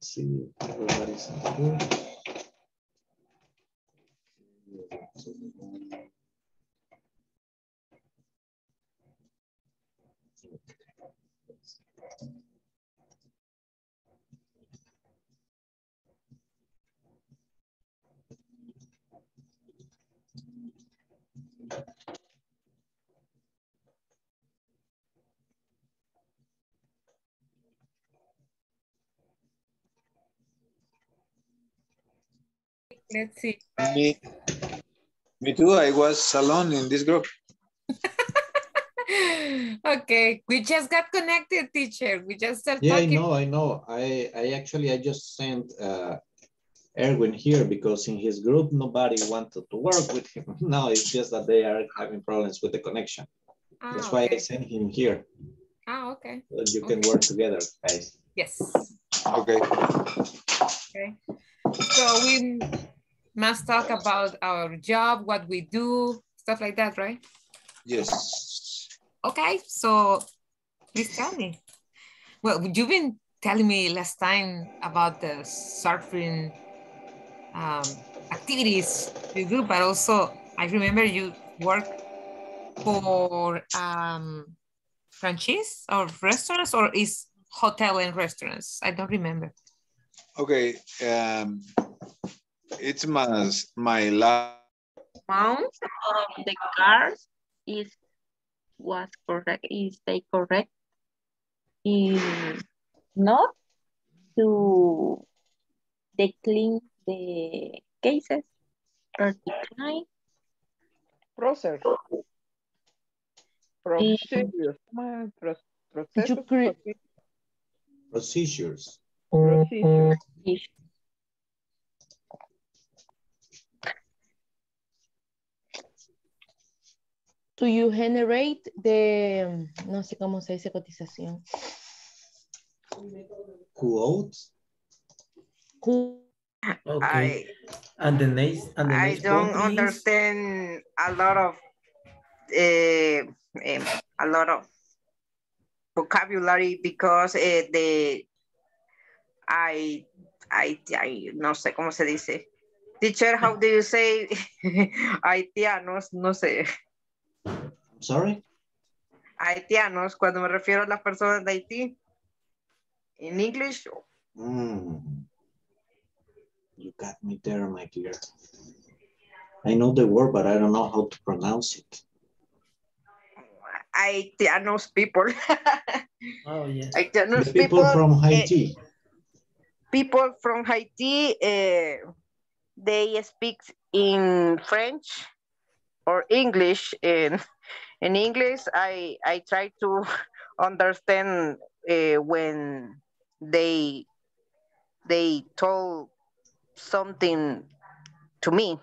Let's see if everybody's in Let's see. Me, me too. I was alone in this group. okay, we just got connected, teacher. We just started Yeah, I know, I know. I, I actually, I just sent uh, Erwin here because in his group, nobody wanted to work with him. No, it's just that they are having problems with the connection. That's Ah, why I sent him here. Ah, okay. So you can work together, guys. Yes. Okay. Okay. So we must talk about our job, what we do, stuff like that, right? Yes. Okay, so please tell me. Well, you've been telling me last time about the surfing um, activities you do, but also I remember you work for um, franchise or restaurants or is hotel and restaurants? I don't remember. Okay. Um, it's my, my last. Amount of the cars is was correct, is they correct? Is not to decline the cases or decline. Process. Procedures. ¿Cómo es? Pro- Procesos. proce- Procedures. Procedures. Do you generate the, no sé cómo se dice cotización? Quotes. Okay. and the next and the I next don't understand a lot of uh, um, a lot of vocabulary because uh, the I I I no sé cómo se dice. Teacher, how do you say haitianos? No sé. Sorry? Haitianos, cuando me refiero a las personas de Haití. In English, Mm. You got me there, my dear. I know the word, but I don't know how to pronounce it. Haitianos people. Oh, yes. Haitianos The people from eh, Haiti. people from Haiti, uh, they speak in French or English. In in English, I I try to understand uh, when they they told something to me,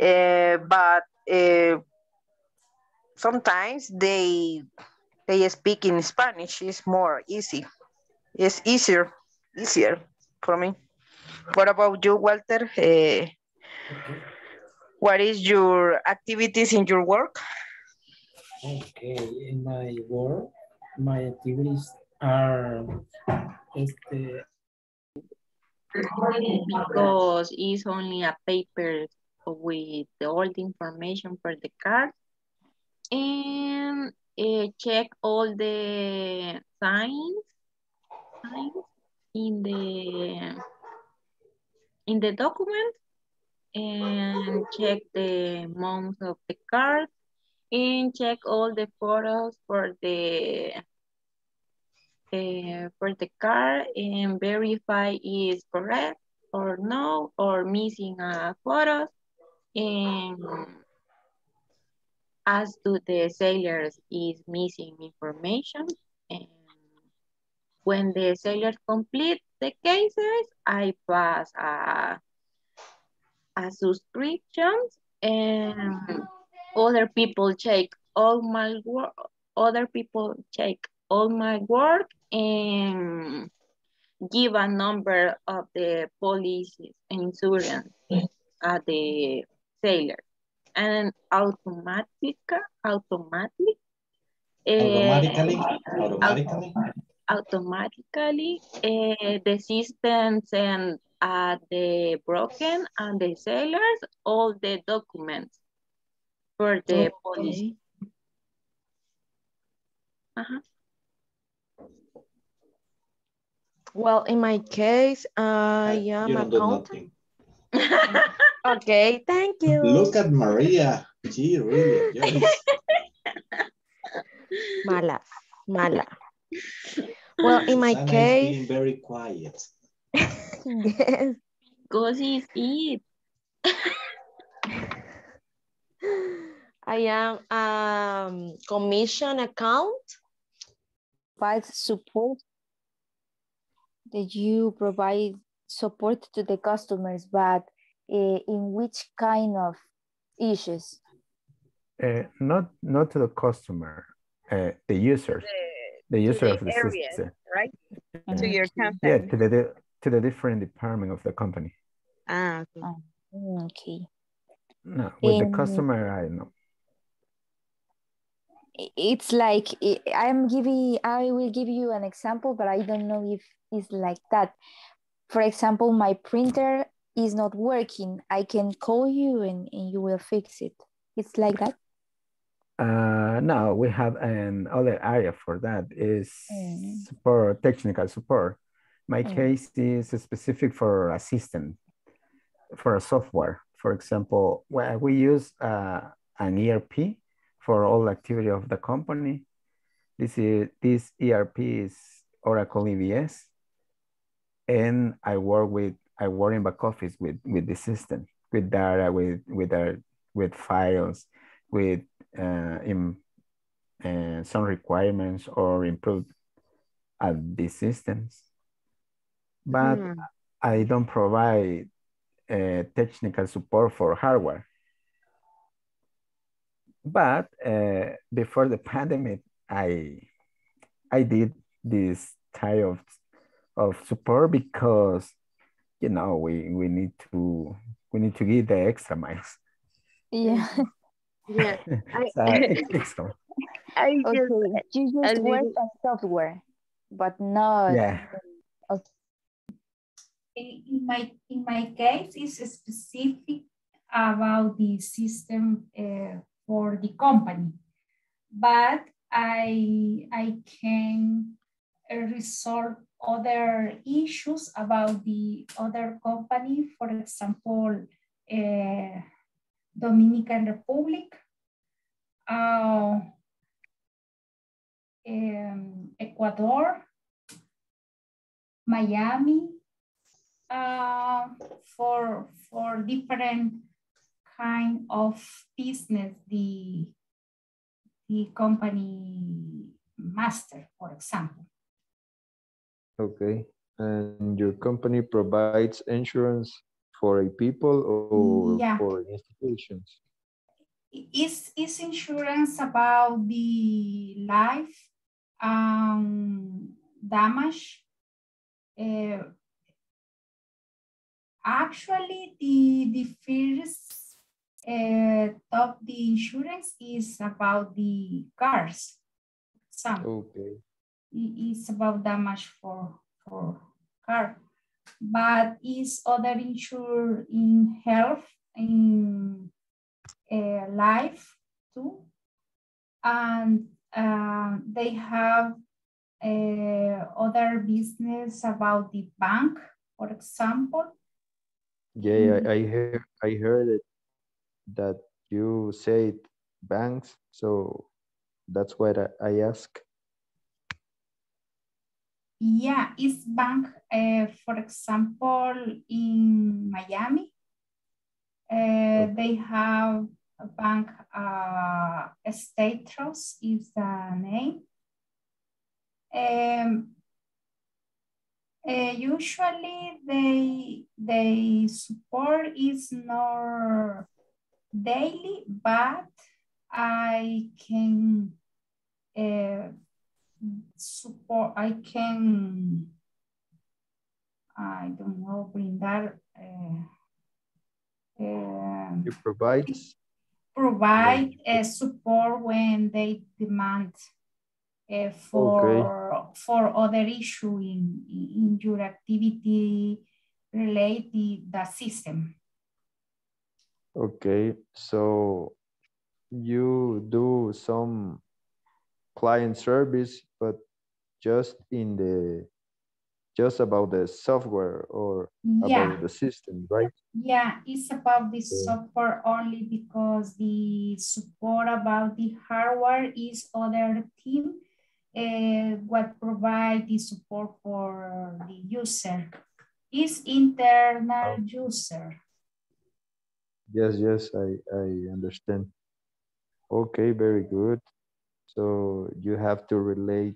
uh, but uh, sometimes they they speak in Spanish. It's more easy. It's easier easier for me. What about you, Walter? Eh, what is your activities in your work? Okay, in my work, my activities are este, Because it's only a paper with all the information for the card. And eh, check all the signs, signs in the in the document and check the month of the card and check all the photos for the uh, for the card and verify is correct or no or missing a photo. And as to the sailors is missing information. And when the sailors complete the cases I pass a a subscriptions and other people check all my work other people check all my work and give a number of the police insurance at the sailor. And automatic automatic Automatically, uh, automatically. automatically uh, the system send at the broken and the sailors all the documents for the police. Uh-huh. Well, in my case, I am You don't accountant. Okay, thank you. Look at Maria. She really enjoys. Mala, mala. Well, in my Sana is case, being very quiet. yes. Because he's it. I am um, commission account. Provide support that you provide support to the customers, but uh, in which kind of issues? Uh, not not to the customer, uh, the users, the, the user the of the area, system. right? To your company. Yeah, to the to the different department of the company. Ah, okay. Oh, okay. No, with In- the customer, I know. It's like I- I'm giving. I will give you an example, but I don't know if it's like that. For example, my printer is not working. I can call you and, and you will fix it. It's like that. Uh, no, we have an other area for that is Mm. support, technical support. My Mm. case is specific for a system, for a software. For example, well, we use uh, an ERP for all activity of the company. This is this ERP is Oracle EBS, and I work with I work in back office with with the system, with data, with with our with files, with uh, in uh, some requirements or improve at these systems. But Hmm. I don't provide uh, technical support for hardware. But uh, before the pandemic, I I did this type of of support because you know we we need to we need to give the extra miles. Yeah. Yeah. I, So it takes. I Okay. just, You a just work on software, but not. Yeah. In my in my case it's specific about the system uh, for the company. But i i can resolve other issues about the other company for example uh, dominican republic. Uh, um, ecuador miami uh, for for different kind of business the the company master for example Okay. And your company provides insurance for a people or Yeah. for institutions? is is insurance about the life um damage uh, actually the the first uh, top the insurance is about the cars. Some. Okay. i- is about damage for for car. But is other insure in health in uh, life too? And uh, they have uh, other business about the bank for example Yeah, I, I heard I heard it that you said banks, so that's why I, I ask. Yeah, it's bank, uh, for example, in Miami, uh, they have a bank, uh, State Trust is the name. Um, uh, usually they, they support is not daily, but I can uh, support, I can, I don't know, brindar, uh, uh, You provide? provide uh, support when they demand uh, for, for other issue in, in your activity related the system. Okay, so you do some client service, but just in the just about the software or Yeah. about the system, right? Yeah, it's about the software only because the support about the hardware is other team uh, what provide the support for the user. Is internal user. Yes, yes, I, I understand. Okay, very good. So you have to relate,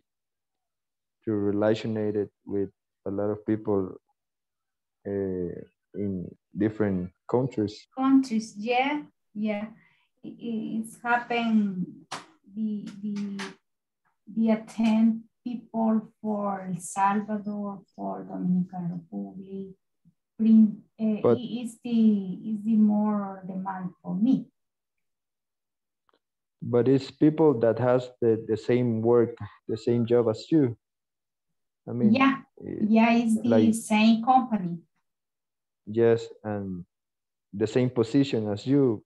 to relationate it with a lot of people uh, in different countries. Countries, yeah, yeah. It's happened, the, the, the attend people for El Salvador, for Dominican Republic, bring, uh, But- is the, is the more demand for me. But it's people that has the, the same work, the same job as you. I mean, Yeah, eh, yeah, it's the like- same company. yes, and the same position as you.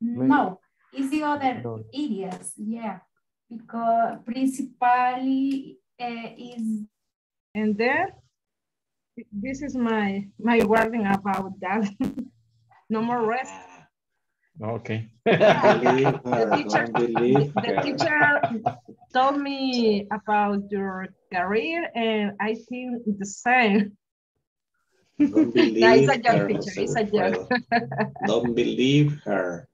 No, it's the other No. areas, yeah, because principally uh, is And there, this is my my wording about that. no more rest. Okay. Believe The teacher, don't the teacher told me about your career, and I think the same. Don't No, believe it's a joke, her, teacher. It's a joke. Don't believe her.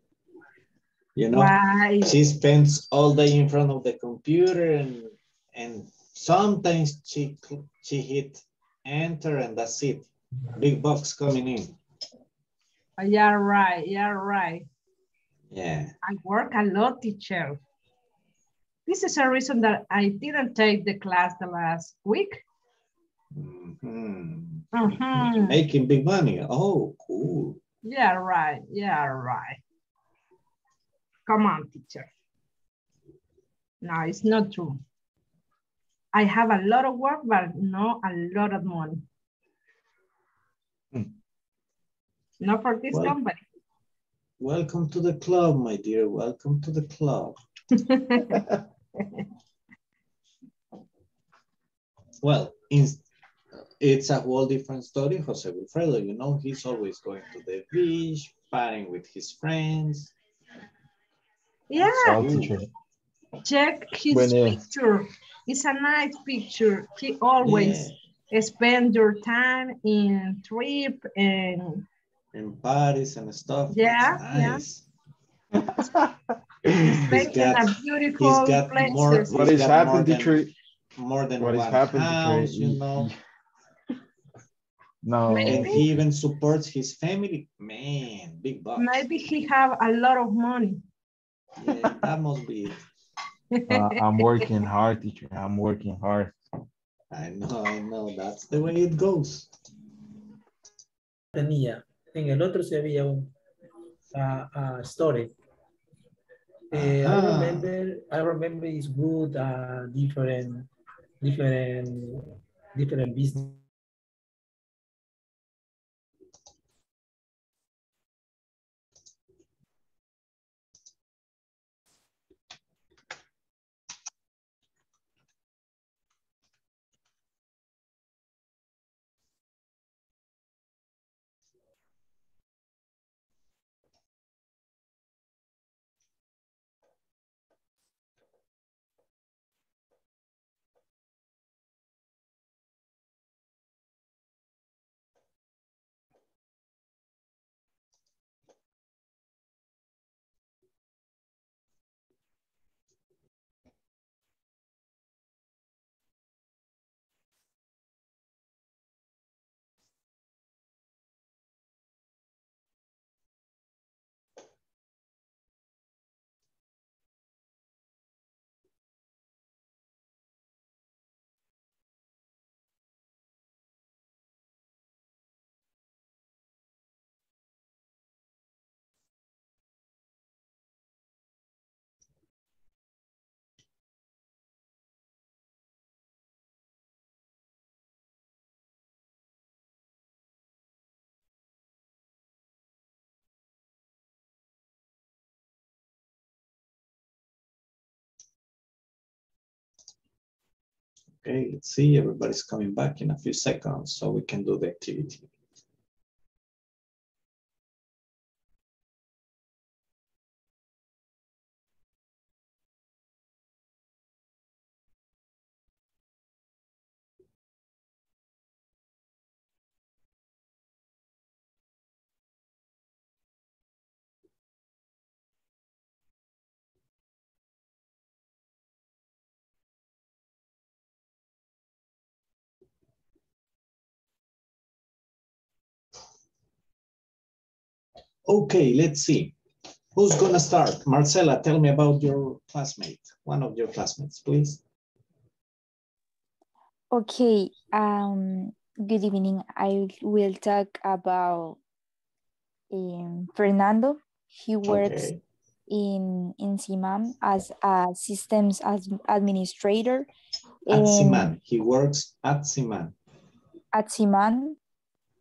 You know, Why? she spends all day in front of the computer and and sometimes she she hit enter and that's it. Big box coming in. Oh, Yeah, right. Yeah, right. Yeah. I work a lot, teacher. This is a reason that I didn't take the class the last week. Mhm. Mhm. Making big money. Oh, cool. Yeah, right. Yeah, right. Come on, teacher. No, it's not true. I have a lot of work, but not a lot of money. Hmm. Not for this Well- company. Welcome to the club, my dear. Welcome to the club. Well, in, it's a whole different story, Jose Wilfredo. You know, he's always going to the beach, partying with his friends. Yeah, So, teacher. check his When, uh, picture. It's a nice picture. He always spend your time in trip and in Paris and stuff. Yeah, That's yeah. nice. making got- a beautiful he's got places. more- What he's is got more happening, than- teacher? More than What is one happening, house, teacher? you know. No. And he even supports his family. Man, big boss. Maybe he have a lot of money. Yeah, that must be it. Uh, I'm working hard, teacher. I'm working hard. I know, I know. That's the way it goes. tenía, en el otro se había un a a story. Eh, I remember, I remember it's good, uh, different, different, different business. Okay, let's see. Everybody's coming back in a few seconds so we can do the activity. Okay, let's see. Who's gonna start? Marcela, tell me about your classmate, one of your classmates, please. Okay, um, good evening. I will talk about um, Fernando. He works Okay. in, in Siman as a systems as administrator. At and- Siman, he works at Siman. at Siman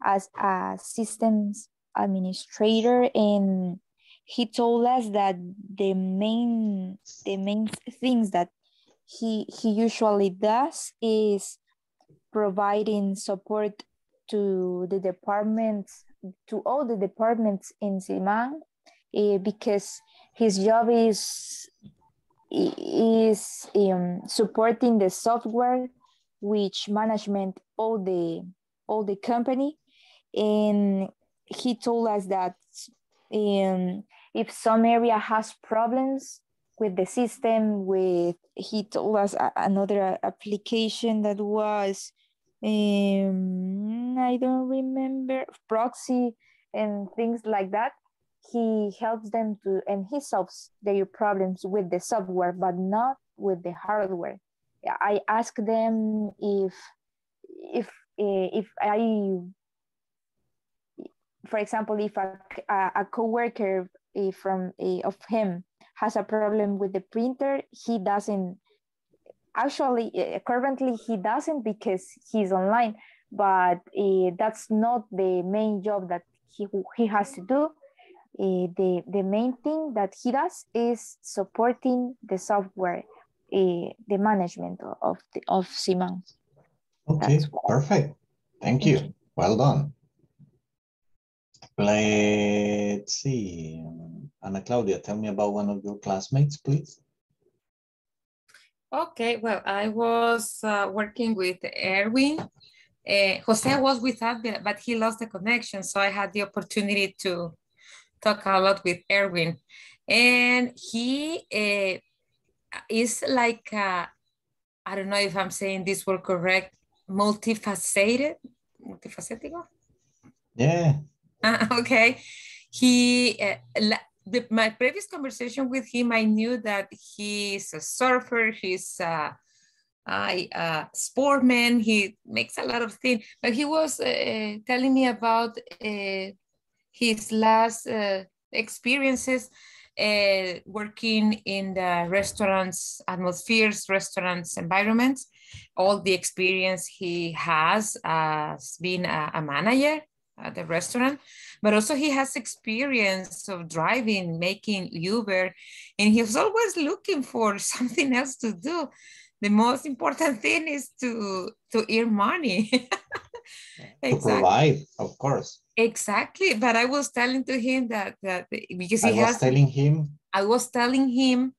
as a systems administrator and he told us that the main the main things that he he usually does is providing support to the departments to all the departments in Siman eh, because his job is is um, supporting the software which management all the all the company and he told us that um, if some area has problems with the system with he told us a- another application that was um, i don't remember proxy and things like that. He helps them to and he solves their problems with the software but not with the hardware. I asked them if if uh, if i for example if a, a, a coworker uh, from uh, of him has a problem with the printer he doesn't actually uh, currently he doesn't because he's online but uh, that's not the main job that he, he has to do the the main thing that he does is supporting the software uh, the management of the, of Siman. Okay, perfect. Thank you. Well done. Let's see. Ana Claudia, tell me about one of your classmates, please. Okay, well, I was uh, working with Erwin. Uh, Jose was with us, but- he lost the connection. So I had the opportunity to talk a lot with Erwin. And he uh, is like, uh, I don't know if I'm saying this word correct, multifaceted, multifaceted. Yeah. Uh, okay. He, uh, the, my previous conversation with him, I knew that he's a surfer, he's a, a, a sportman, he makes a lot of things, but he was uh, telling me about his last experiences working in the restaurants, atmospheres, restaurants, environments, all the experience he has as being a, a manager at the restaurant, but also he has experience of driving, making Uber, and he was always looking for something else to do. The most important thing is to to earn money. To provide, of course. Exactly. But I was telling to him that that because he I was has telling him, I was telling him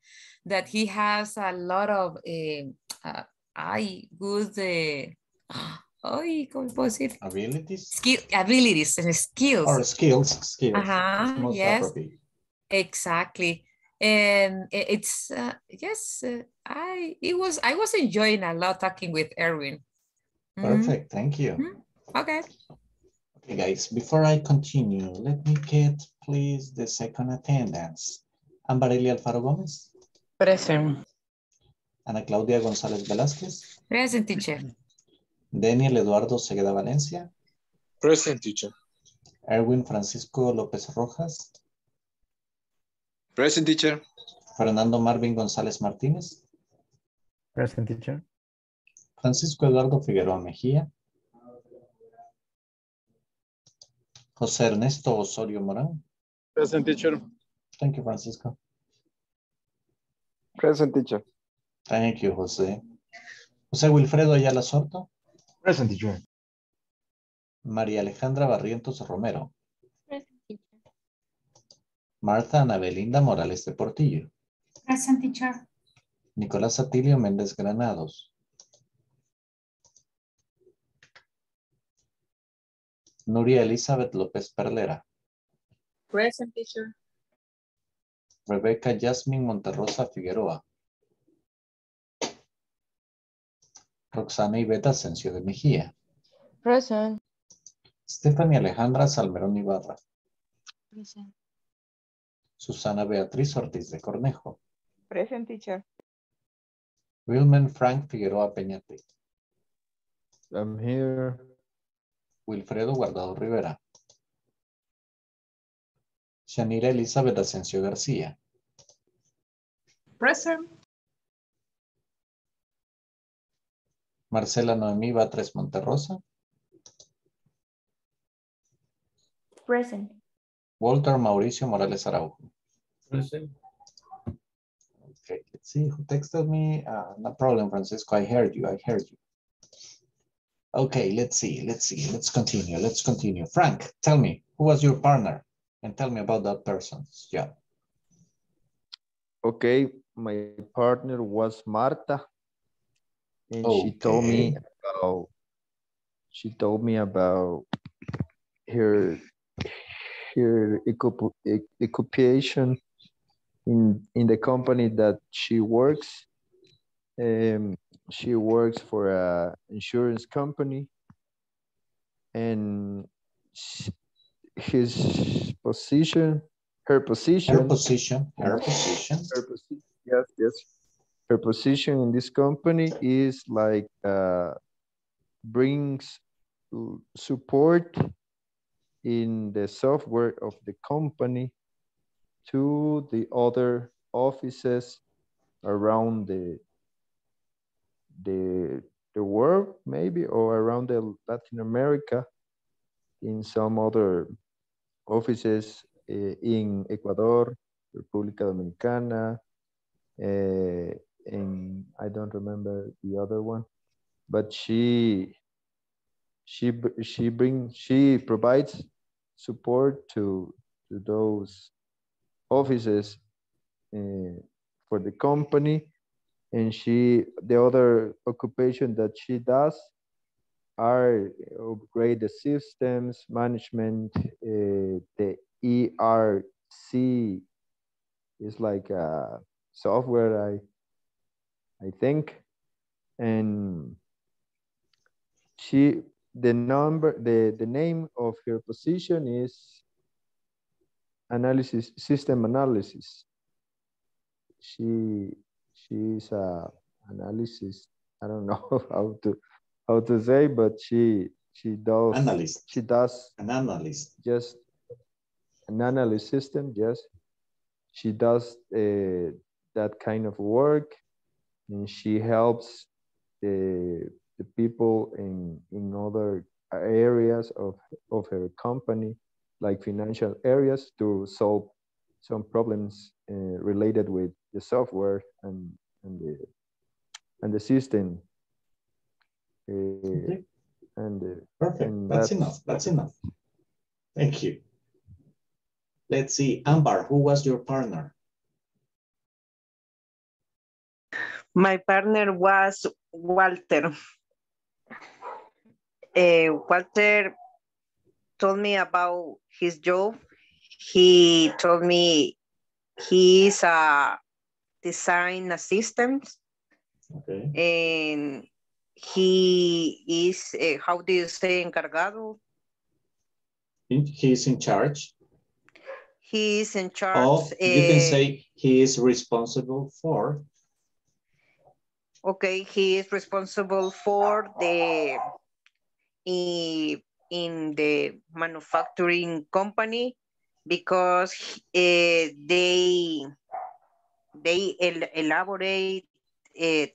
that he has a lot of uh, uh, ay, good uh, ay, ¿cómo puedo decir? abilities Skill, abilities and skills. or skills, skills. Uh-huh, yes. appropriate. Exactly. And it's uh, yes, uh, I it was I was enjoying a lot talking with Erwin. Mhm. Perfect, thank you. Okay. Okay, guys, before I continue, let me get, please, the second attendance. Ambarelli Alfaro Gómez, Present. Ana Claudia González Velázquez, Present teacher. Daniel Eduardo Segueda Valencia, Present teacher. Erwin Francisco López Rojas, Present teacher. Fernando Marvin González Martínez, Present teacher. Francisco Eduardo Figueroa Mejía, José Ernesto Osorio Morán. Present teacher. Thank you, Francisco. Present teacher. Thank you, José. José Wilfredo Ayala Soto, Present teacher. María Alejandra Barrientos Romero, Marta Ana Belinda Morales de Portillo, Present teacher. Nicolás Atilio Méndez Granados, Nuria Elizabeth López Perlera, Present teacher. Rebeca Jasmine Monterrosa Figueroa, Roxana Iveta Asensio de Mejía, Present. Stephanie Alejandra Salmerón Ibarra, Present. Susana Beatriz Ortiz de Cornejo. Present teacher. Wilmen Frank Figueroa Peñate. I'm here. Wilfredo Guardado Rivera. Shanira Elizabeth Asensio García. Present. Marcela Noemí Batres Monterrosa. Present. Walter Mauricio Morales Araujo. Present. Okay, let's see who texted me. Uh, no problem, Francisco. I heard you. I heard you. Okay, let's see. Let's see. Let's continue. Let's continue. Frank, tell me, who was your partner? And tell me about that person's job. Okay, my partner was Marta. And she told me about she told me about her her occupation in in the company that she works. Um, she works for a insurance company, and sh- his position, her position, Her position, her position. her position, yes, yes. Her position in this company is like uh, brings uh, support in the software of the company to the other offices around the the the world maybe or around the Latin America in some other offices eh, in Ecuador, República Dominicana, eh, and I don't remember the other one, but she she she brings she provides support to to those offices uh, for the company. And she the other occupation that she does are upgrade the systems management uh, the ERP is like a software i i think and she the number the the name of her position is analysis system analysis she she's a analysis i don't know how to how to say but she she does Analyst. she does An analyst. just an analyst system yes she does uh, that kind of work and she helps the the people in in other areas of of her company like financial areas to solve some problems uh, related with the software and and the and the system uh, and the, Perfect. and That's enough. That's enough. Thank you. Let's see. Amber, who was your partner? My partner was Walter. Eh, Walter told me about his job. He told me he is a design assistant Okay. and he is, eh, how do you say, encargado? In- He's in charge He is in charge. of, you can eh, say he is responsible for, Okay, he is responsible for the in, the manufacturing company because uh, they they el elaborate uh,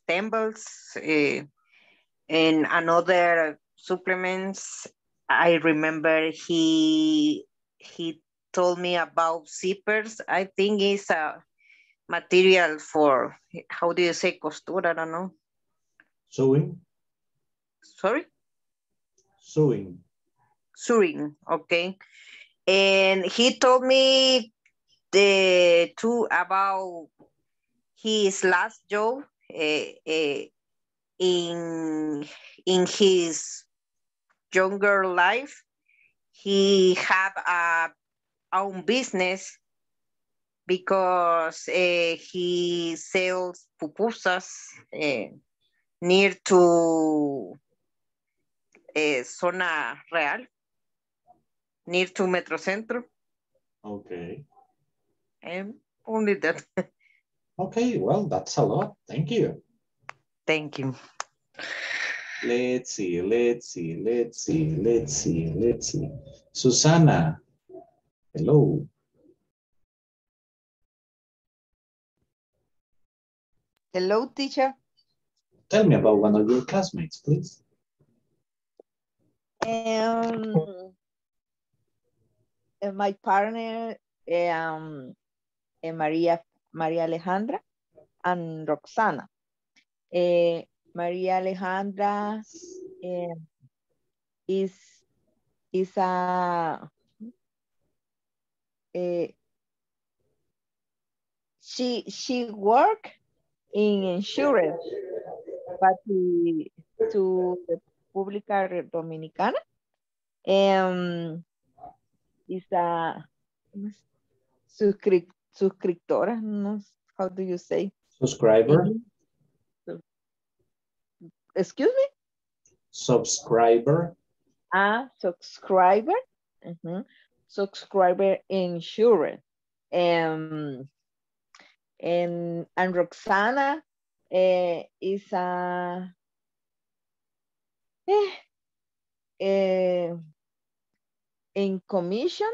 uh, and another supplements. I remember he he told me about zippers. I think it's a material for how do you say costura? I don't know. sewing, Sorry. sewing. Sewing, okay. And he told me the two about his last job eh, eh, in in his younger life. He had a own business because eh, he sells pupusas eh, near to eh, Zona Real, near to metro Metrocentro. Okay. And only that. Okay, well, that's a lot. Thank you. Thank you. Let's see, let's see, let's see, let's see, let's see. Susana, hello. Hello, teacher. Tell me about one of your classmates, please. Um, my partner, um, Maria, Maria Alejandra and Roxana. Uh, Maria Alejandra uh, is is a uh, she she work in insurance, but to, to República Dominicana. Um, is a suscrip suscriptora, no, how do you say? Subscriber. Excuse me? Subscriber. A subscriber. Uh -huh. Subscriber insurance. Um, and, and Roxana uh, is a eh, uh, in commission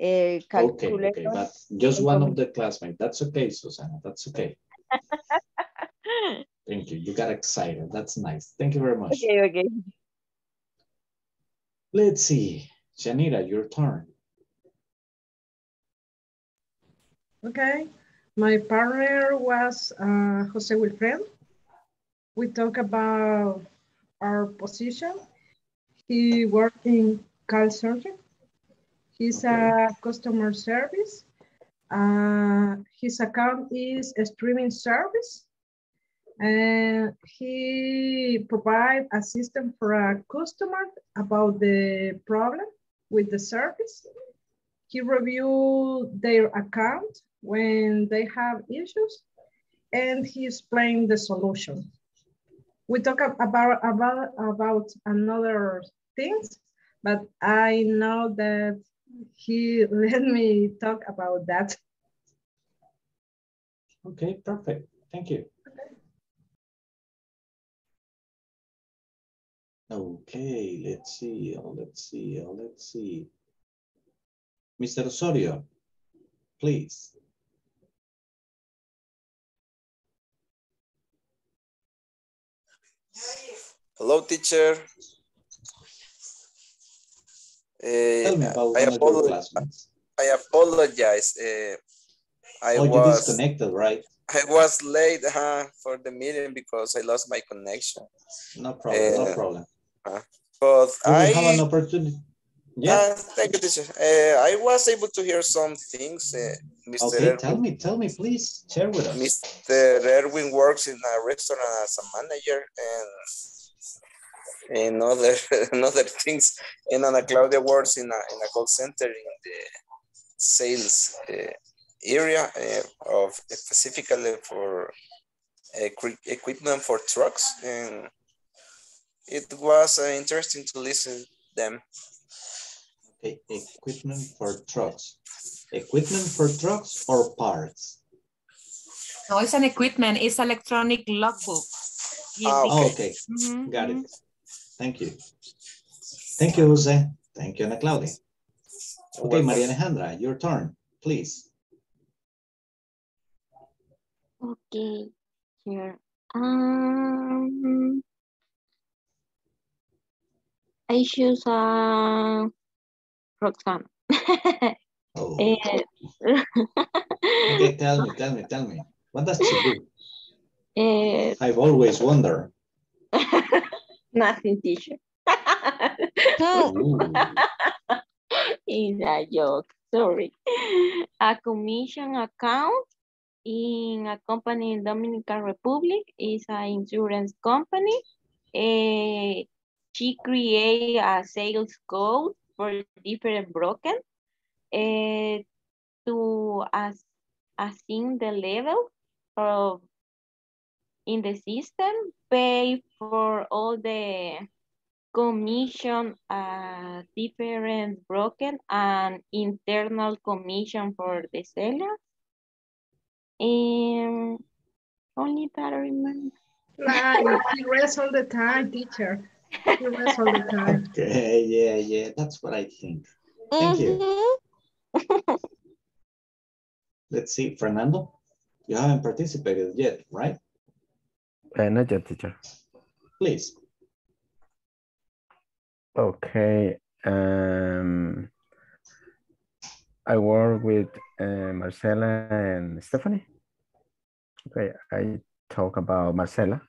uh, Okay, okay, but just one of the classmates. That's okay, Susana. That's okay. Thank you. You got excited. That's nice. Thank you very much. Okay, okay. Let's see. Janita, your turn. Okay. My partner was uh, Jose Wilfred. We talk about our position. He worked in call center. He's okay. a customer service. Uh, his account is a streaming service. And he provide assistance for a customer about the problem with the service. He review their account when they have issues and he explained the solution. We talk about, about, about another things, but I know that he let me talk about that. Okay, perfect. Thank you. Okay, let's see, oh, let's see, oh, let's see. Mr. Osorio, please. Hello, teacher. About I, one of your classmates. I apologize. Uh, I Oh, was disconnected, right? I was late uh, for the meeting because I lost my connection. No problem, no Uh, problem. uh, but I have an opportunity. Yeah. uh, thank you, teacher. Uh, I was able to hear some things. Uh, Mr. Okay, Erwin, tell me, tell me, please, share with us. Mr. Erwin works in a restaurant as a manager and and other and other things. And Ana Claudia works in a in a call center in the sales uh, area uh, of specifically for equi- equipment for trucks and it was uh, interesting to listen to them. Okay, equipment for trucks. Equipment for trucks or parts? No, it's an equipment. It's electronic logbook. Ah, ELD. okay, Mhm, got mhm. it. Thank you. Thank you, Jose. Thank you, Ana Claudia. Okay, Maria Alejandra, your turn, please. Okay, here. Um, I choose uh, Roxanne. Oh. Eh, Okay, tell me, tell me, tell me. What does she do? eh, I've always wondered. nothing, teacher. It's a joke, sorry. A commission account in a company in Dominican Republic is an insurance company. Eh, she create a sales code for different brokers eh, to as, assign the level of in the system, pay for all the commission a different broken and internal commission for the seller. And only that I remember. Right, he rests all the time, teacher. He rests all the time. Okay, yeah, yeah, that's what I think. Thank you. Mhm. Let's see, Fernando, you haven't participated yet, right? Not yet, teacher. Please. Okay. Um, I work with uh, Marcela and Stephanie. Okay, I talk about Marcela.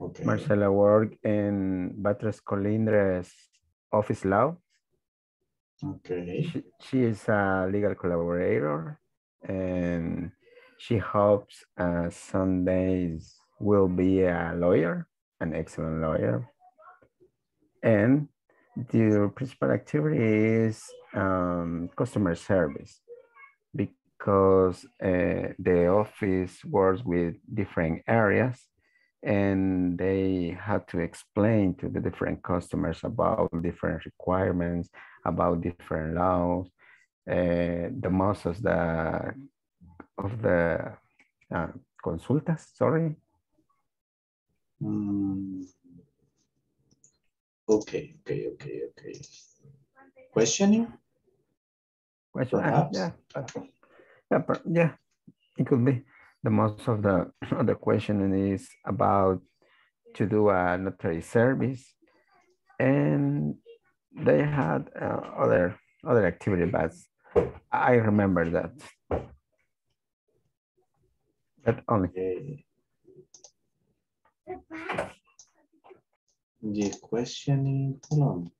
Okay. Marcela work in Batres Colindres office law. Okay. She, she is a legal collaborator and she helps uh, some days will be a lawyer, an excellent lawyer. And the principal activity is um, customer service because uh, the office works with different areas and they have to explain to the different customers about different requirements, about different laws, uh, the most of the of the uh, consultas, sorry. Mm. Okay, okay, okay, okay. Questioning? Question, uh, Perhaps? yeah, yeah, yeah, it could be. The most of the of the question is about to do a notary service, and they had uh, other other activity, but I remember that. That only. Okay. The questioning, hold on.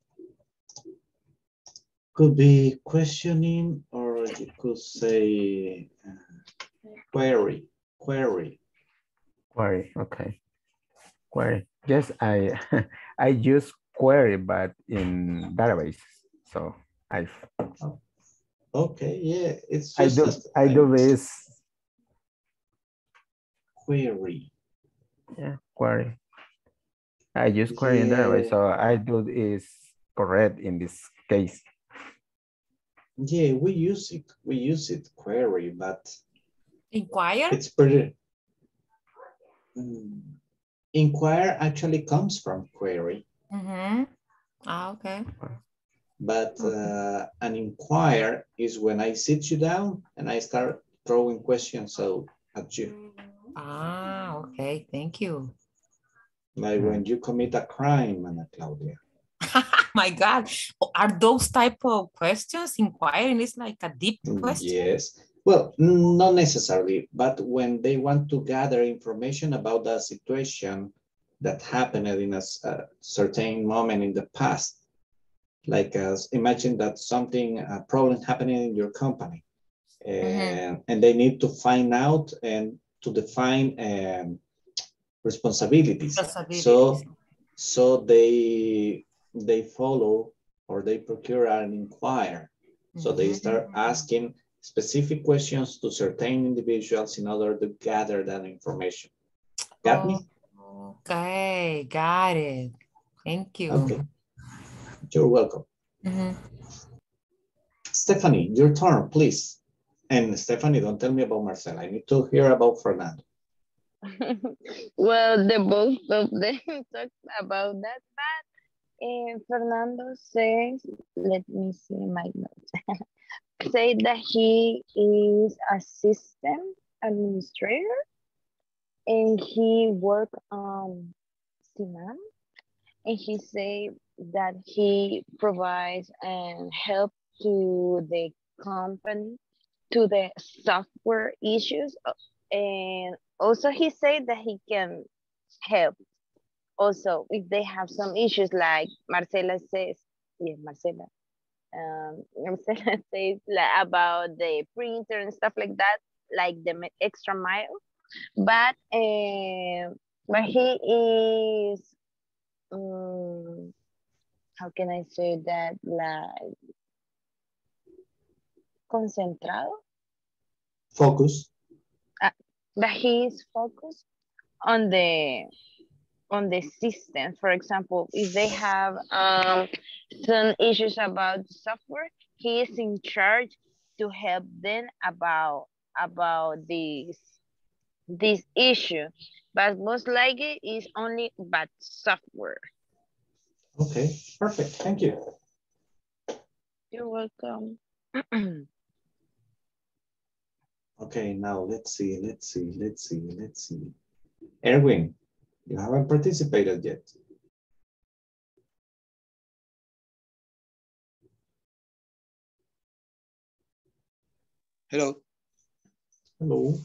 Could be questioning or you could say uh, query, query. Query, okay. Query. Yes, I I use query, but in database. So I've Okay, yeah, it's I just do I do this. query. Yeah, query. I use query in that way, so I do is correct in this case. Yeah, we use it, we use it query, but Inquire? it's pretty. Mm, Inquire actually comes from query, Mm-hmm. Ah, okay. but uh, an inquire is when I sit you down and I start throwing questions out at you. Ah, okay. Thank you. Like when you commit a crime, Ana Claudia. My God, are those type of questions inquiring? It's like a deep Mm, question. Yes. Well, not necessarily, but when they want to gather information about the situation that happened in a certain moment in the past, like as imagine that something, a problem happening in your company, and, and they need to find out and to define um, responsibilities. So, so they they follow or they procure and inquire. So they start asking specific questions to certain individuals in order to gather that information. Got me? Okay, got it. Thank you. Okay. You're welcome. Mhm. Stephanie, your turn, please. And Stephanie, don't tell me about Marcela. I need to hear about Fernando. well, the both of them talked about that, but uh, Fernando says, let me see my notes, say that he is a system administrator and he work on Siman and he say that he provides and help to the company to the software issues uh, and also he said that he can help. Also if they have some issues like Marcela says yeah Marcela um Marcela says like about the printer and stuff like that like the extra mile. But uh, but he is um, how can I say that? Like concentrado Focus. uh, but he is focused on the on the system. For example, if they have um, some issues about software, he is in charge to help them about about this this issue. But most likely is only about software. Okay, perfect. Thank you. You're welcome. Okay, now let's see, let's see, let's see, let's see. Erwin, you haven't participated yet. Hello. Hello.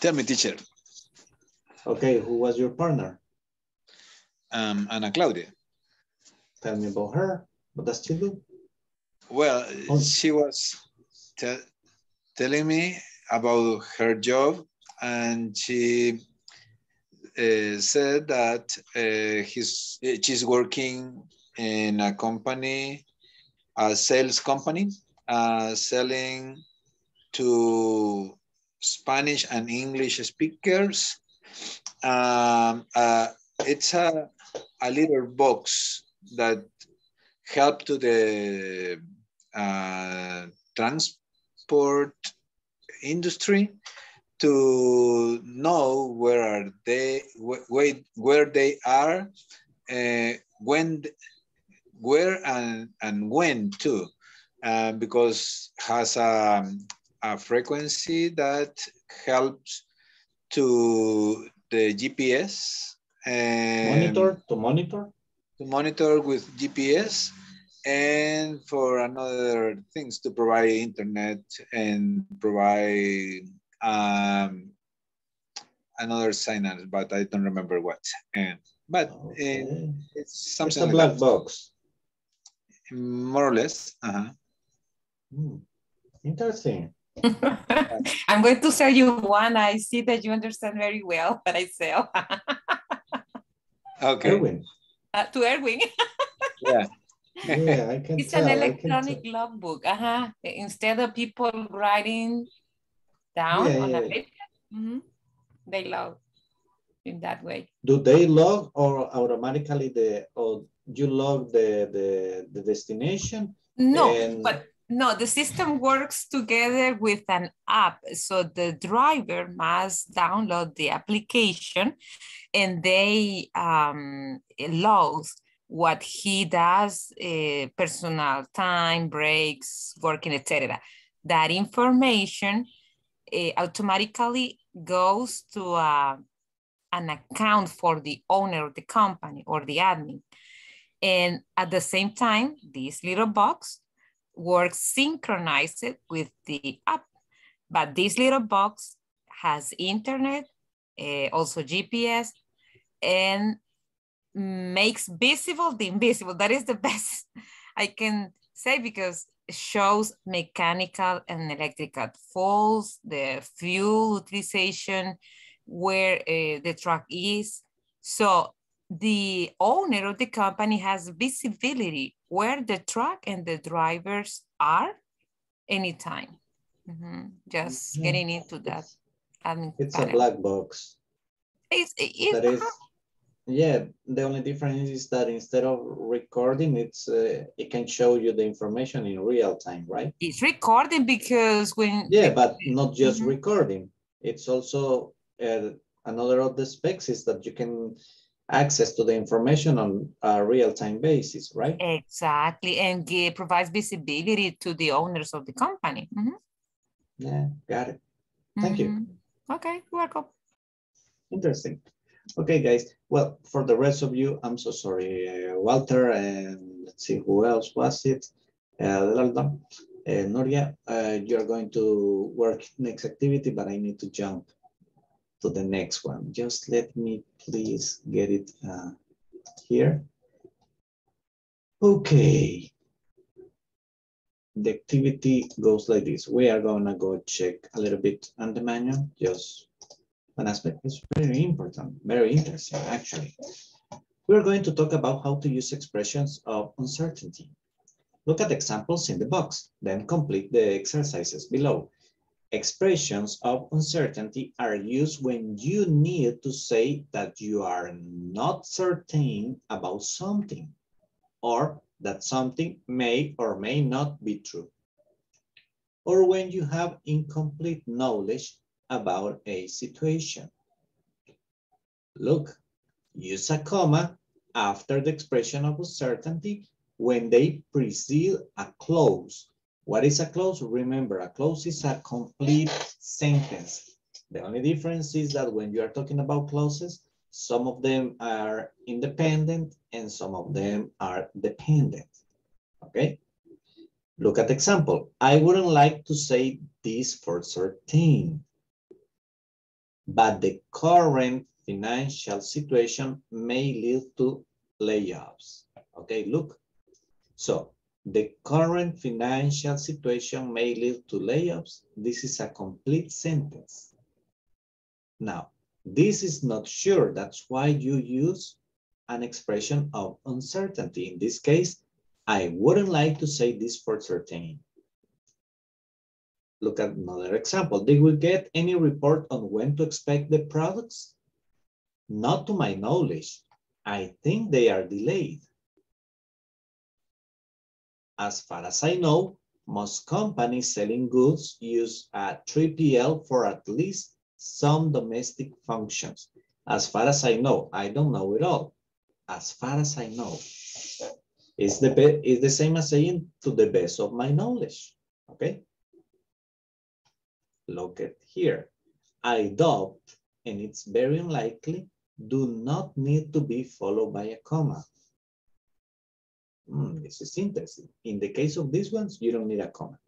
Tell me, teacher. Okay, who was your partner? Um, Ana Claudia. Tell me about her. What does she do? Well, she was te telling me about her job and she uh, said that uh, he's, she's working in a company, a sales company, uh, selling to Spanish and English speakers. Um, uh, it's a, a little box that help to the uh, transport industry to know where are they, where, where they are, uh, when, where and, and when too, uh, because has a, a frequency that helps to the GPS. And Monitor, to monitor? To monitor with GPS and for another things to provide internet and provide um, another signal, but I don't remember what. And but okay. uh, it's something it's a black that. box. More or less. Uh -huh. Hmm. Interesting. I'm going to sell you one. I see that you understand very well what I sell. okay. Erwin. Uh, to Erwin. yeah. Yeah, I can It's tell. an electronic logbook. Uh -huh. Instead of people writing down Yeah, on yeah, a yeah. paper, mhm, they log in that way. Do they log or automatically the or you log the the, the destination? No, and but no, the system works together with an app. So the driver must download the application and they um, logs what he does, uh, personal time, breaks, working, etc. That information uh, automatically goes to uh, an account for the owner of the company or the admin. And at the same time, this little box works synchronized with the app. But this little box has internet, uh, also GPS, and makes visible the invisible. That is the best I can say because it shows mechanical and electrical faults, the fuel utilization, where uh, the truck is. So the owner of the company has visibility where the truck and the drivers are anytime. Mhm. Just Yeah. getting into that. it's a black box. It's, it, That is, yeah. The only difference is that instead of recording, it's uh, it can show you the information in real time, right? it's recording because when Yeah, but not just Mhm. recording. It's also uh, another of the specs is that you can access to the information on a real-time basis, right? Exactly, and give, provides visibility to the owners of the company. Mhm, Yeah, got it. Thank you. mhm. Okay, welcome. Interesting. Okay, guys. Well, for the rest of you, I'm so sorry, uh, Walter, and let's see who else was it. Uh, uh, Nuria, uh, you're going to work next activity, but I need to jump to the next one. Just let me please get it uh, here. Okay. The activity goes like this. We are gonna go check a little bit on the manual, just aspect. It's very important, very interesting, actually. We're going to talk about how to use expressions of uncertainty. Look at examples in the box, then complete the exercises below. Expressions of uncertainty are used when you need to say that you are not certain about something or that something may or may not be true. Or when you have incomplete knowledge about a situation. Look, use a comma after the expression of uncertainty when they precede a clause what is a clause? Remember, a clause is a complete sentence. The only difference is that when you are talking about clauses, some of them are independent and some of them are dependent, okay? Look at the example. I wouldn't like to say this for certain, but the current financial situation may lead to layoffs. Okay, look. So the current financial situation may lead to layoffs. This is a complete sentence. Now, this is not sure. That's why you use an expression of uncertainty. In this case, I wouldn't like to say this for certain. Look at another example. Did we get any report on when to expect the products? Not to my knowledge. I think they are delayed. As far as I know, most companies selling goods use a 3PL for at least some domestic functions. As far as I know, I don't know it all. As far as I know, it's the, it's the same as saying to the best of my knowledge, okay? Look at here. I doubt, and it's very unlikely, do not need to be followed by a comma. Mm, this is interesting. In the case of these ones, you don't need a comma.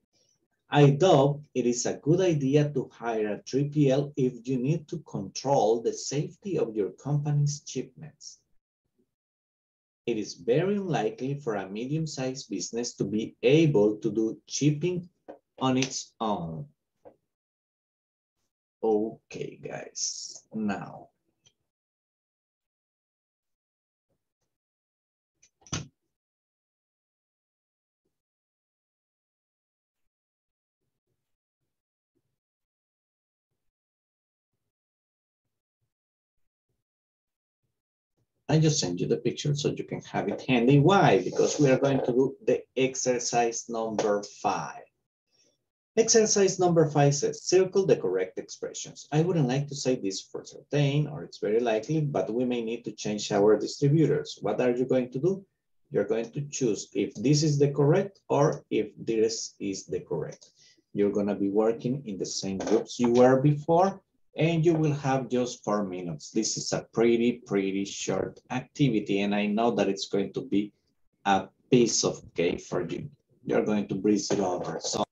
I doubt it is a good idea to hire a 3PL if you need to control the safety of your company's shipments. It is very unlikely for a medium-sized business to be able to do shipping on its own. Okay, guys, now I just send you the picture so you can have it handy. Why? Because we are going to do the exercise number five. Exercise number five says, circle the correct expressions. I wouldn't like to say this for certain, or it's very likely, but we may need to change our distributors. What are you going to do? You're going to choose if this is the correct or if this is the correct. You're going to be working in the same groups you were before, and you will have just four minutes. This is a pretty, pretty short activity, and I know that it's going to be a piece of cake for you. You're going to breeze it over. So,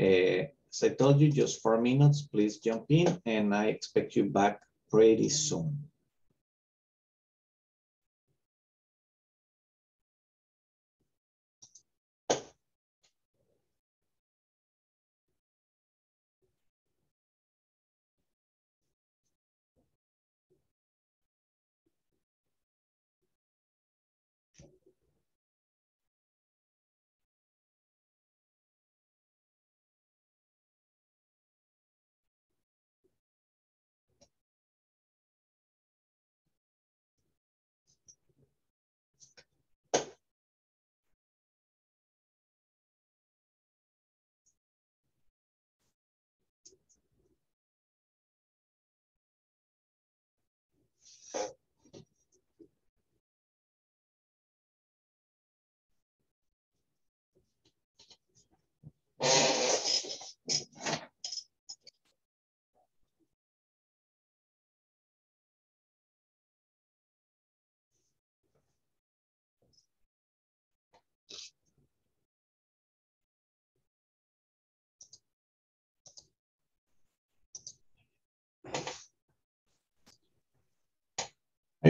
uh, as I told you, just four minutes, please jump in, and I expect you back pretty soon.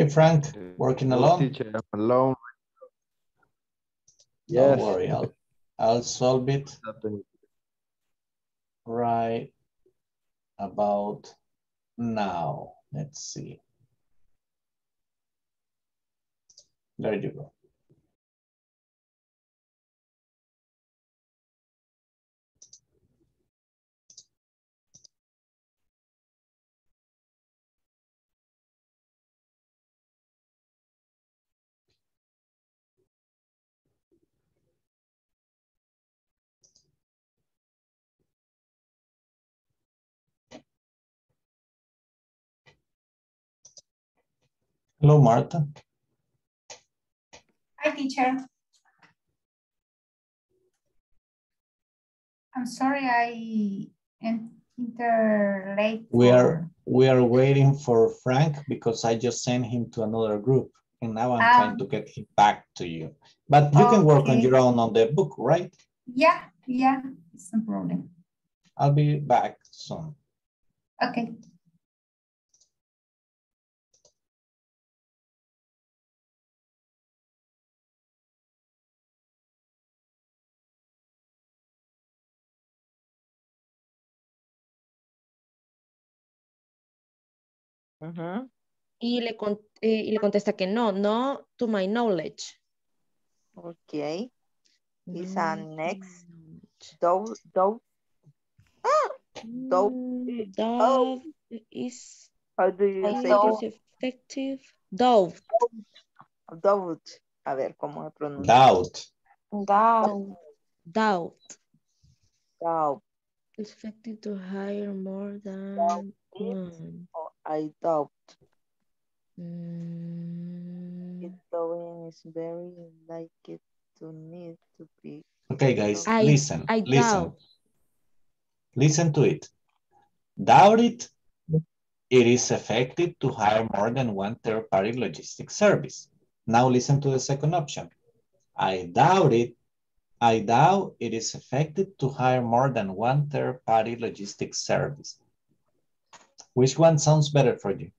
Hey, Frank, uh, working alone? Teacher, I'm alone. Don't Yes. worry, I'll, I'll solve it right about now. Let's see. There you go. Hello, Marta. Hi, teacher. I'm sorry I enter late. We are we are waiting for Frank because I just sent him to another group and now I'm Ah. trying to get him back to you. But you can work on your own on the book, right? Yeah, yeah, it's no problem. I'll be back soon. Okay. Ujú. Y le, con- eh, y le contesta que no, no to my knowledge. Okay. Is a next dove dove dove Mm, Dove is, how do you say this? it's effective. Dove. Dove. A ver cómo se pronuncia. Doubt. Doubt. Doubt. Doubt. It's effective to hire more than one. Or I doubt. Mm, It doing is very likely to need to be. Okay, guys, I- listen, I listen. doubt. Listen to it. Doubt it. It is effective to hire more than one third-party logistics service. Now listen to the second option. I doubt it. I doubt it is effective to hire more than one third-party logistics service. Which one sounds better for you?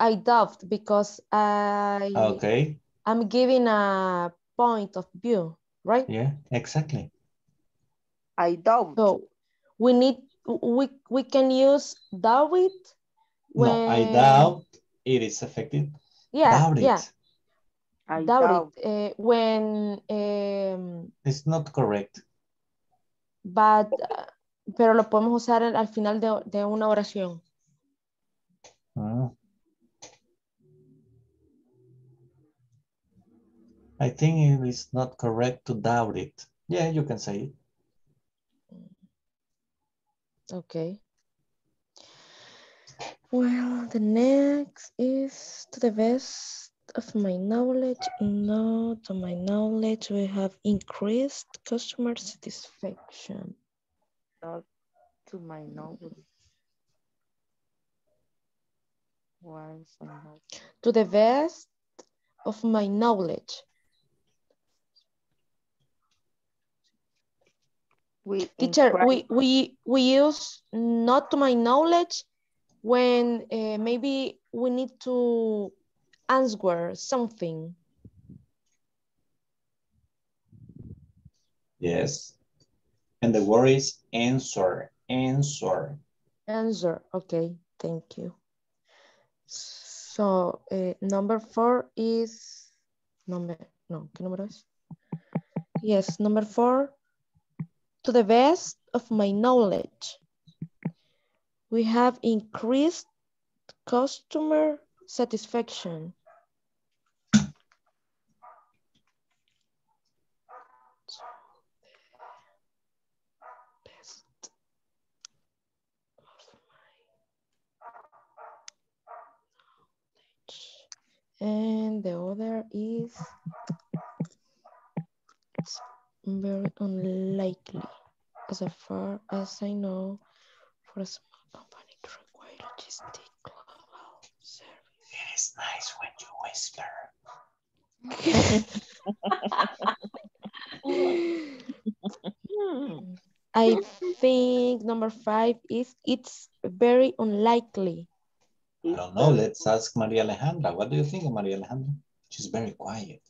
I doubt because I Okay, I'm giving a point of view, right? yeah, exactly. I doubt. So we need we we can use doubt it when No, I doubt it is effective. yeah doubt it. yeah I doubt, doubt. it uh, when um, It's not correct. but uh, pero lo podemos usar al al final de, de una oración. Mm. I think it is not correct to doubt it. Yeah, you can say it. Okay. Well, the next is to the best of my knowledge. No, to my knowledge, we have increased customer satisfaction. Not to my knowledge. Why is it? To the best of my knowledge. We Teacher, we, we, we use not to my knowledge when uh, maybe we need to answer something. Yes. And the word is answer, answer. Answer. Okay, thank you. So, uh, number four is number, no, ¿qué número es? Yes, number four, to the best of my knowledge, we have increased customer satisfaction. And the other is it's very unlikely, as far as I know, for a small company to require logistic global service. It is nice when you whisper. I think number five is it's very unlikely. I don't know. Let's ask Maria Alejandra. What do you think of Maria Alejandra? She's very quiet.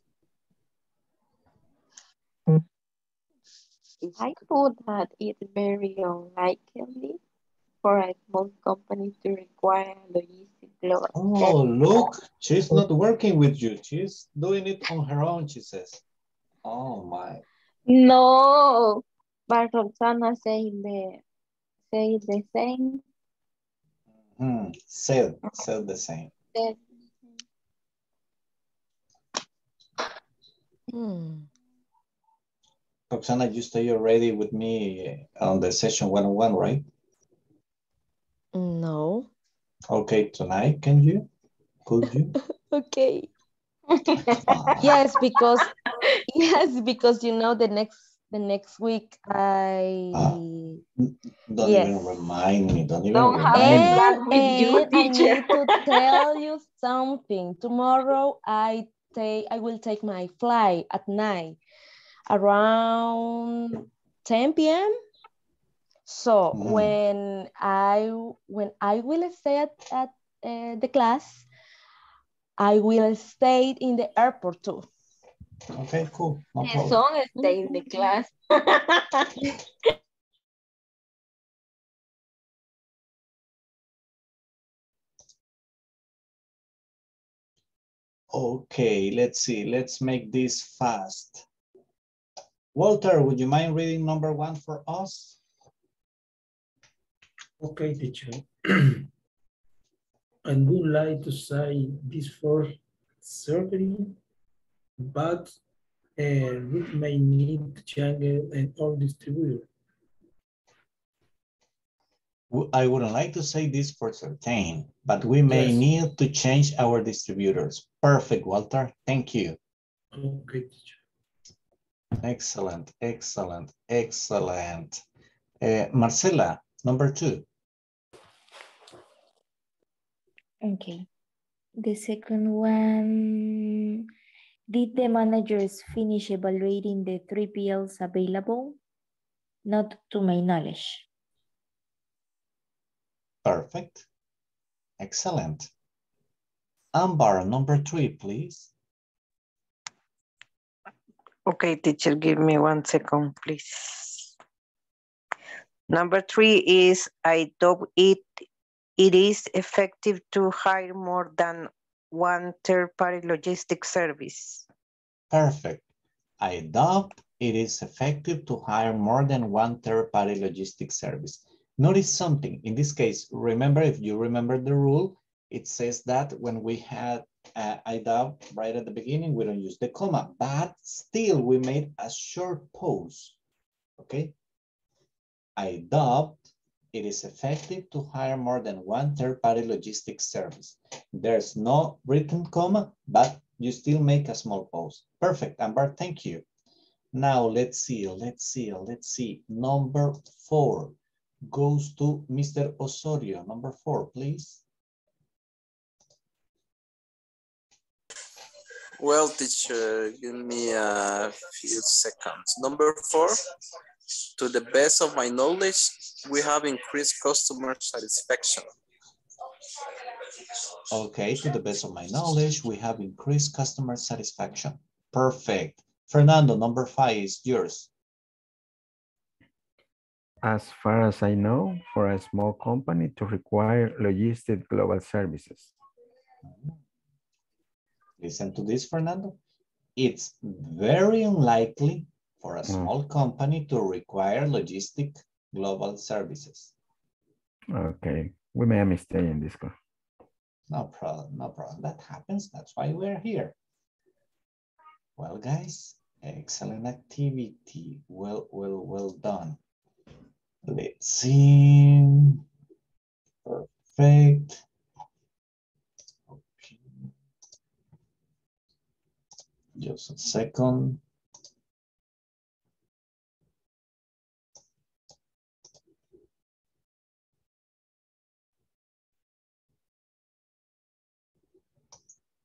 I thought that it's very unlikely for a small company to require logistic global. Oh, look, she's not working with you. She's doing it on her own, she says. Oh my. No, but Roxana saying the say the same. Hmm. Said, said the same. That Hmm. Roxana, you stay already with me on the session 101, right? No. Okay, tonight, can you? Could you? okay. yes, because yes, because you know the next the next week I Don't Yes. even remind me. Don't even don't have remind me. and, you, and I need to tell you something. Tomorrow I take I will take my flight at night around 10 p.m. So Mm. when I when I will stay at, at uh, the class, I will stay in the airport too. Okay, cool. No The problem. song stay in the class. Okay, let's see. Let's make this fast. Walter, would you mind reading number one for us? Okay, teacher. I would like to say this for surgery, but uh, we may need to change an old distributor. W- I wouldn't like to say this for certain, but we may Yes. need to change our distributors. Perfect, Walter. Thank you. Okay, teacher. Excellent, excellent, excellent. Uh, Marcela, number two. Okay. The second one, did the managers finish evaluating the three PLs available? Not to my knowledge. Perfect. Excellent. Amber, number three, please. Okay, teacher, give me one second, please. Number three is I doubt it it is effective to hire more than one third-party logistic service. Perfect. I doubt it is effective to hire more than one third-party logistics service. Notice something, in this case, remember, if you remember the rule, it says that when we had uh, I doubt right at the beginning, we don't use the comma, but still we made a short pause, okay? I doubt it is effective to hire more than one third-party logistics service. There's no written comma, but you still make a small pause. Perfect, Amber, thank you. Now let's see, let's see, let's see. Number four goes to Mr. Osorio. Number four, please. Well, teacher, give me a few seconds. Number four, to the best of my knowledge, we have increased customer satisfaction. Okay, to the best of my knowledge, we have increased customer satisfaction. Perfect. Fernando, number five is yours. As far as I know, for a small company to require logistic global services. Listen to this, Fernando. It's very unlikely for a mm. small company to require logistic global services. Okay, we made a mistake in this one. No problem, no problem. That happens. That's why we're here. Well, guys, excellent activity. Well, well, well done. Let's see. Perfect. Just a second.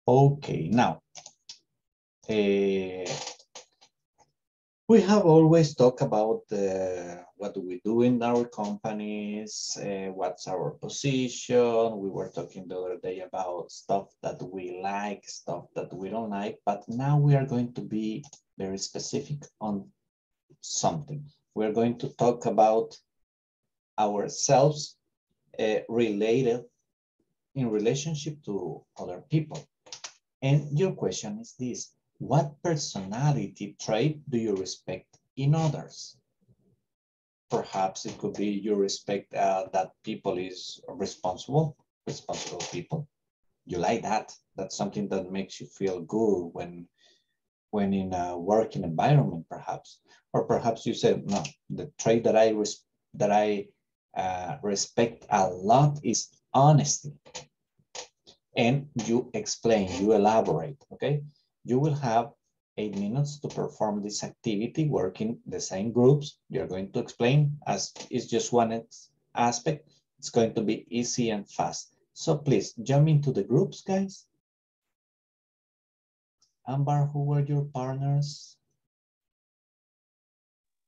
Okay, now, eh, we have always talked about uh, what do we do in our companies, uh, what's our position. We were talking the other day about stuff that we like, stuff that we don't like, but now we are going to be very specific on something. We're going to talk about ourselves uh, related in relationship to other people. And your question is this, what personality trait do you respect in others? Perhaps it could be you respect uh, that people is responsible, responsible people. You like that. That's something that makes you feel good when, when in a working environment, perhaps. Or perhaps you said, no, the trait that I, that I uh, respect a lot is honesty. and you explain, you elaborate, okay? You will have eight minutes to perform this activity, working the same groups. You're going to explain as it's just one aspect. It's going to be easy and fast. So please jump into the groups, guys. Amber, who were your partners?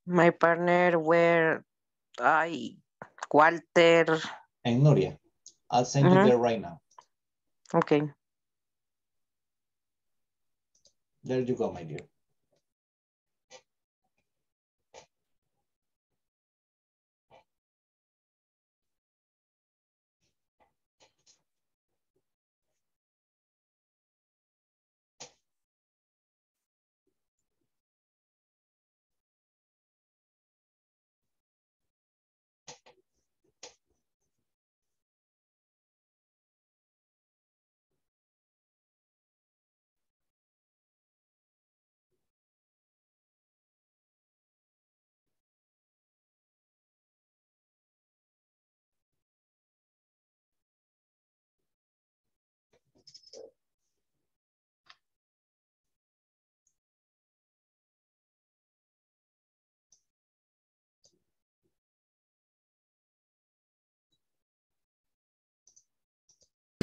My partner were I, Walter. And Nuria. I'll send mm -hmm. you Mm-hmm. there right now. Okay. There you go, my dear.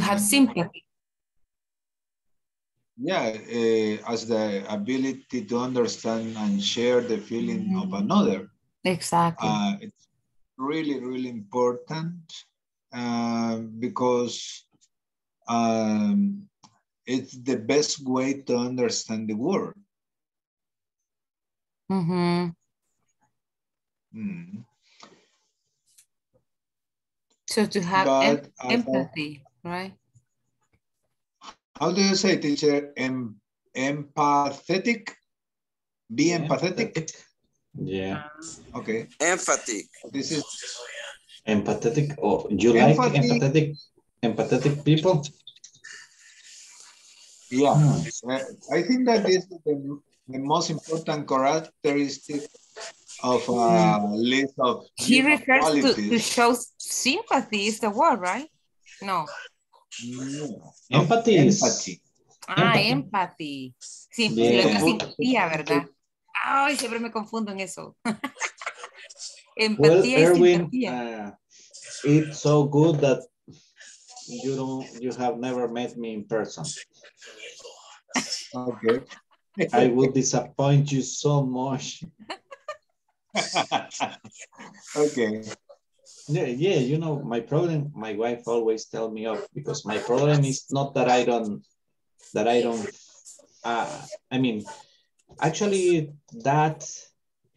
Have sympathy. Yeah, uh, as the ability to understand and share the feeling mm -hmm. of another. Exactly. Uh, it's really, really important uh, because um, it's the best way to understand the world. Mm -hmm. Mm. So to have em empathy, right? How do you say, teacher? Em empathetic? Be empathetic? Yeah. Okay. Emphatic. This is Empathetic, or you like empathetic, empathetic people? Yeah, Hmm. Uh, I think that is the, the most important characteristic of a list of He refers to, to show sympathy is the word, right? No. No. Empathy is- Empathy. Ah, Empathy. empathy. Sí, sí, la simpatía, ¿verdad? Ay, siempre me confundo en eso. Well, Empatía y Erwin, simpatía. uh, it's so good that you don't, you have never met me in person. Okay. I will disappoint you so much. okay. Yeah, yeah, you know, my problem, my wife always tell me off because my problem is not that I don't, that I don't, uh, I mean, actually that,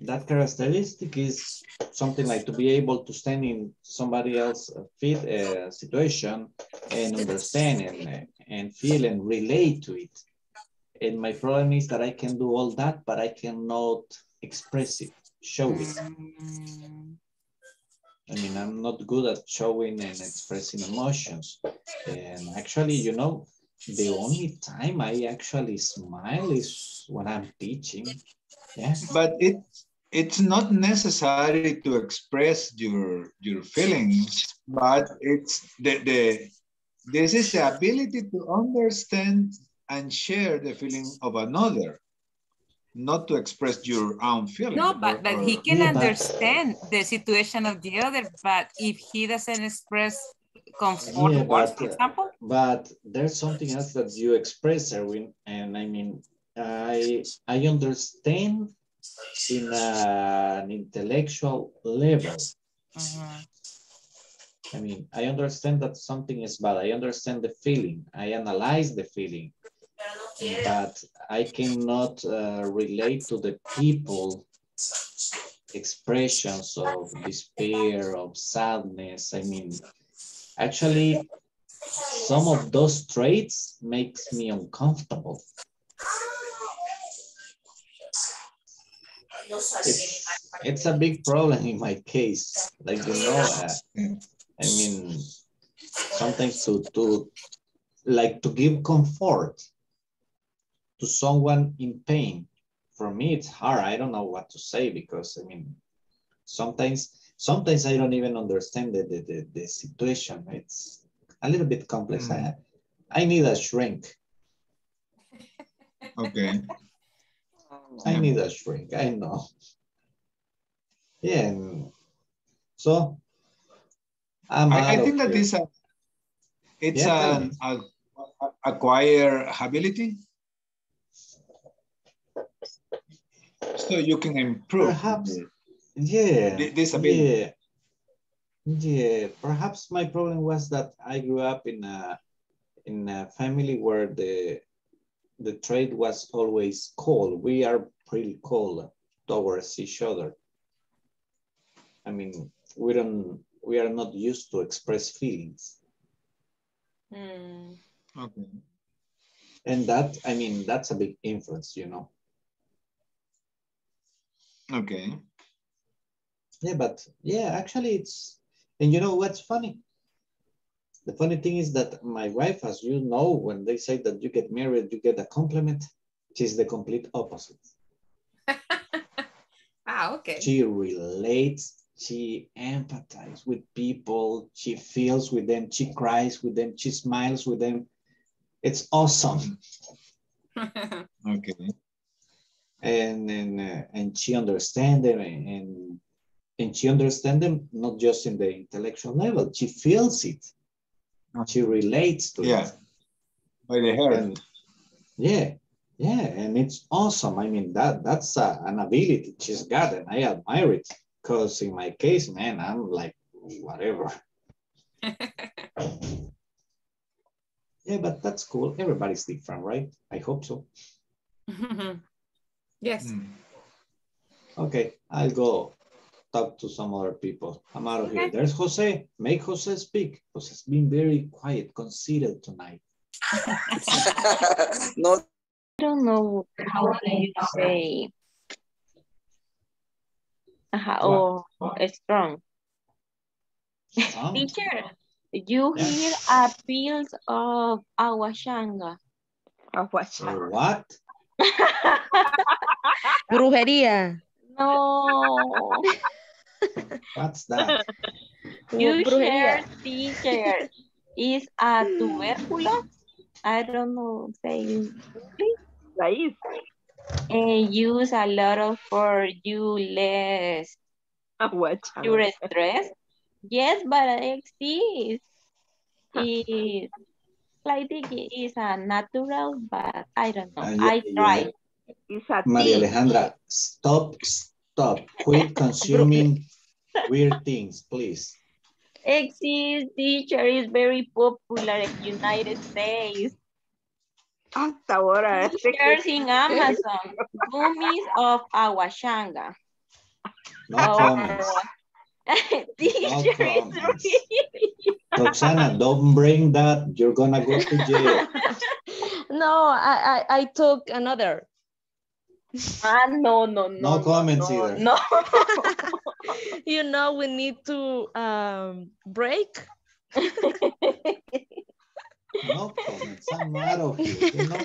that characteristic is something like to be able to stand in somebody else's fit uh, situation and understand and, and feel and relate to it. And my problem is that I can do all that, but I cannot express it, show it. I mean, I'm not good at showing and expressing emotions. And actually, you know, the only time I actually smile is when I'm teaching. Yeah. But it it's not necessary to express your your feelings, but it's the the this is the ability to understand and share the feeling of another, not to express your own feelings. No, but, or- but he can Yeah, but- understand the situation of the other, but if he doesn't express comfort Yeah, words, but, for uh, example, But there's something else that you express, Erwin, and I mean, I I understand in an intellectual level. I mean, I understand that something is bad. I understand the feeling. I analyze the feeling, but I cannot uh, relate to the people expressions of despair, of sadness. I mean, actually, some of those traits makes me uncomfortable. It's, it's a big problem in my case. Like, you know, uh, I mean, sometimes to, to, like to give comfort to someone in pain. For me, it's hard. I don't know what to say because, I mean, sometimes, sometimes I don't even understand the, the, the, the situation. It's a little bit complex. Hmm. I, I need a shrink. Okay. I need a shrink, I know. Yeah, so I'm I, I think that this a, it's Yeah, a, a- acquire ability. So you can improve. Perhaps, yeah, Th- this ability. yeah, yeah. Perhaps my problem was that I grew up in a in a family where the the trade was always cold. We are pretty cold towards each other. I mean, we don't we are not used to express feelings, hmm. Okay. and that I mean that's a big influence, you know. Okay. Yeah, but yeah, actually it's, and you know what's funny? The funny thing is that my wife, as you know, when they say that you get married, you get a compliment, she's the complete opposite. Ah, okay. She relates, she empathizes with people, she feels with them, she cries with them, she smiles with them. It's awesome. Okay. And and, uh, and she understands them and, and and she understands them not just in the intellectual level she feels it. She relates to Yeah. it By the hair. and yeah yeah and it's awesome. I mean that that's a, an ability she's got and i admire it because in my case man i'm like whatever. Yeah but that's cool. Everybody's different right? I hope so yes. Hmm. Okay, I'll go talk to some other people. I'm out of here. There's Jose. Make Jose speak. Jose's been very quiet, considered tonight. no, I don't know how do you say uh, or strong. Strong? Teacher, you Yeah. hear appeals of Awashanga. Or what? Brujería. No. What's that? you Brujería. share teacher is a tubérculo. I don't know say. Raíz. And use a lot of for you less Aguachanga. your stress. Yes, but it exists. It, I think it is a natural, but I don't know. Uh, I yeah. try. It's a Maria thing. Alejandra, stop, stop. Quit consuming weird things, please. Exist teacher is very popular in United States. Hasta ahora. Teachers in Amazon. Gummies of Awashanga. No Oh. comments. Teacher is comments. really Roxana, don't bring that. You're gonna go to jail. No, I, I, I took another. Ah, no, no, no. No comments no, either. No. you know, we need to um, break. No comments. I'm out of here. You know,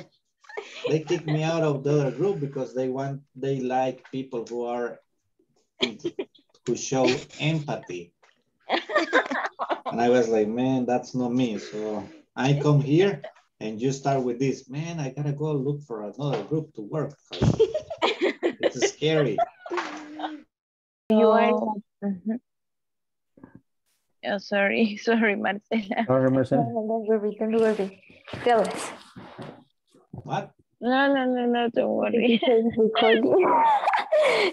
they kicked me out of the other group because they want they like people who are who show empathy. And I was like, man, that's not me. So I come here and you start with this, man, I gotta go look for another group to work. It's scary. You are No. Mhm. Oh, sorry, sorry, Marcela. Sorry, Marcela. Don't worry, don't worry. Tell us. What? No, no, no, no, don't worry. recording.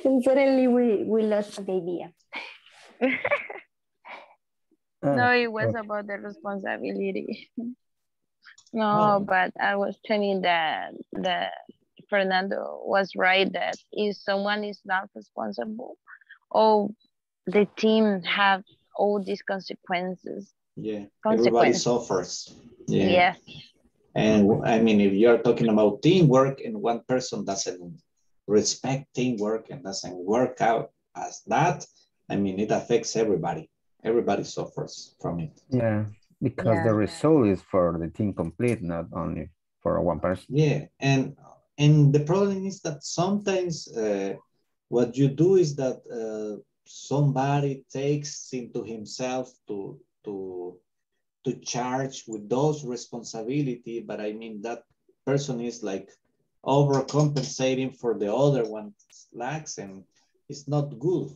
And suddenly we, we lost the idea. No, ah, it was okay. about the responsibility. No, Oh. but I was telling that that Fernando was right that if someone is not responsible, oh, the team have all these consequences. Yeah, everybody suffers. Yeah. Yes. And I mean, if you're talking about teamwork and one person doesn't respect teamwork and doesn't work out as that, I mean, it affects everybody. Everybody suffers from it. Yeah, because Yeah. the result is for the team complete, not only for one person. Yeah, and and the problem is that sometimes uh, what you do is that uh, somebody takes into himself to to to to charge with those responsibility, but I mean that person is like overcompensating for the other one lacks and it's not good.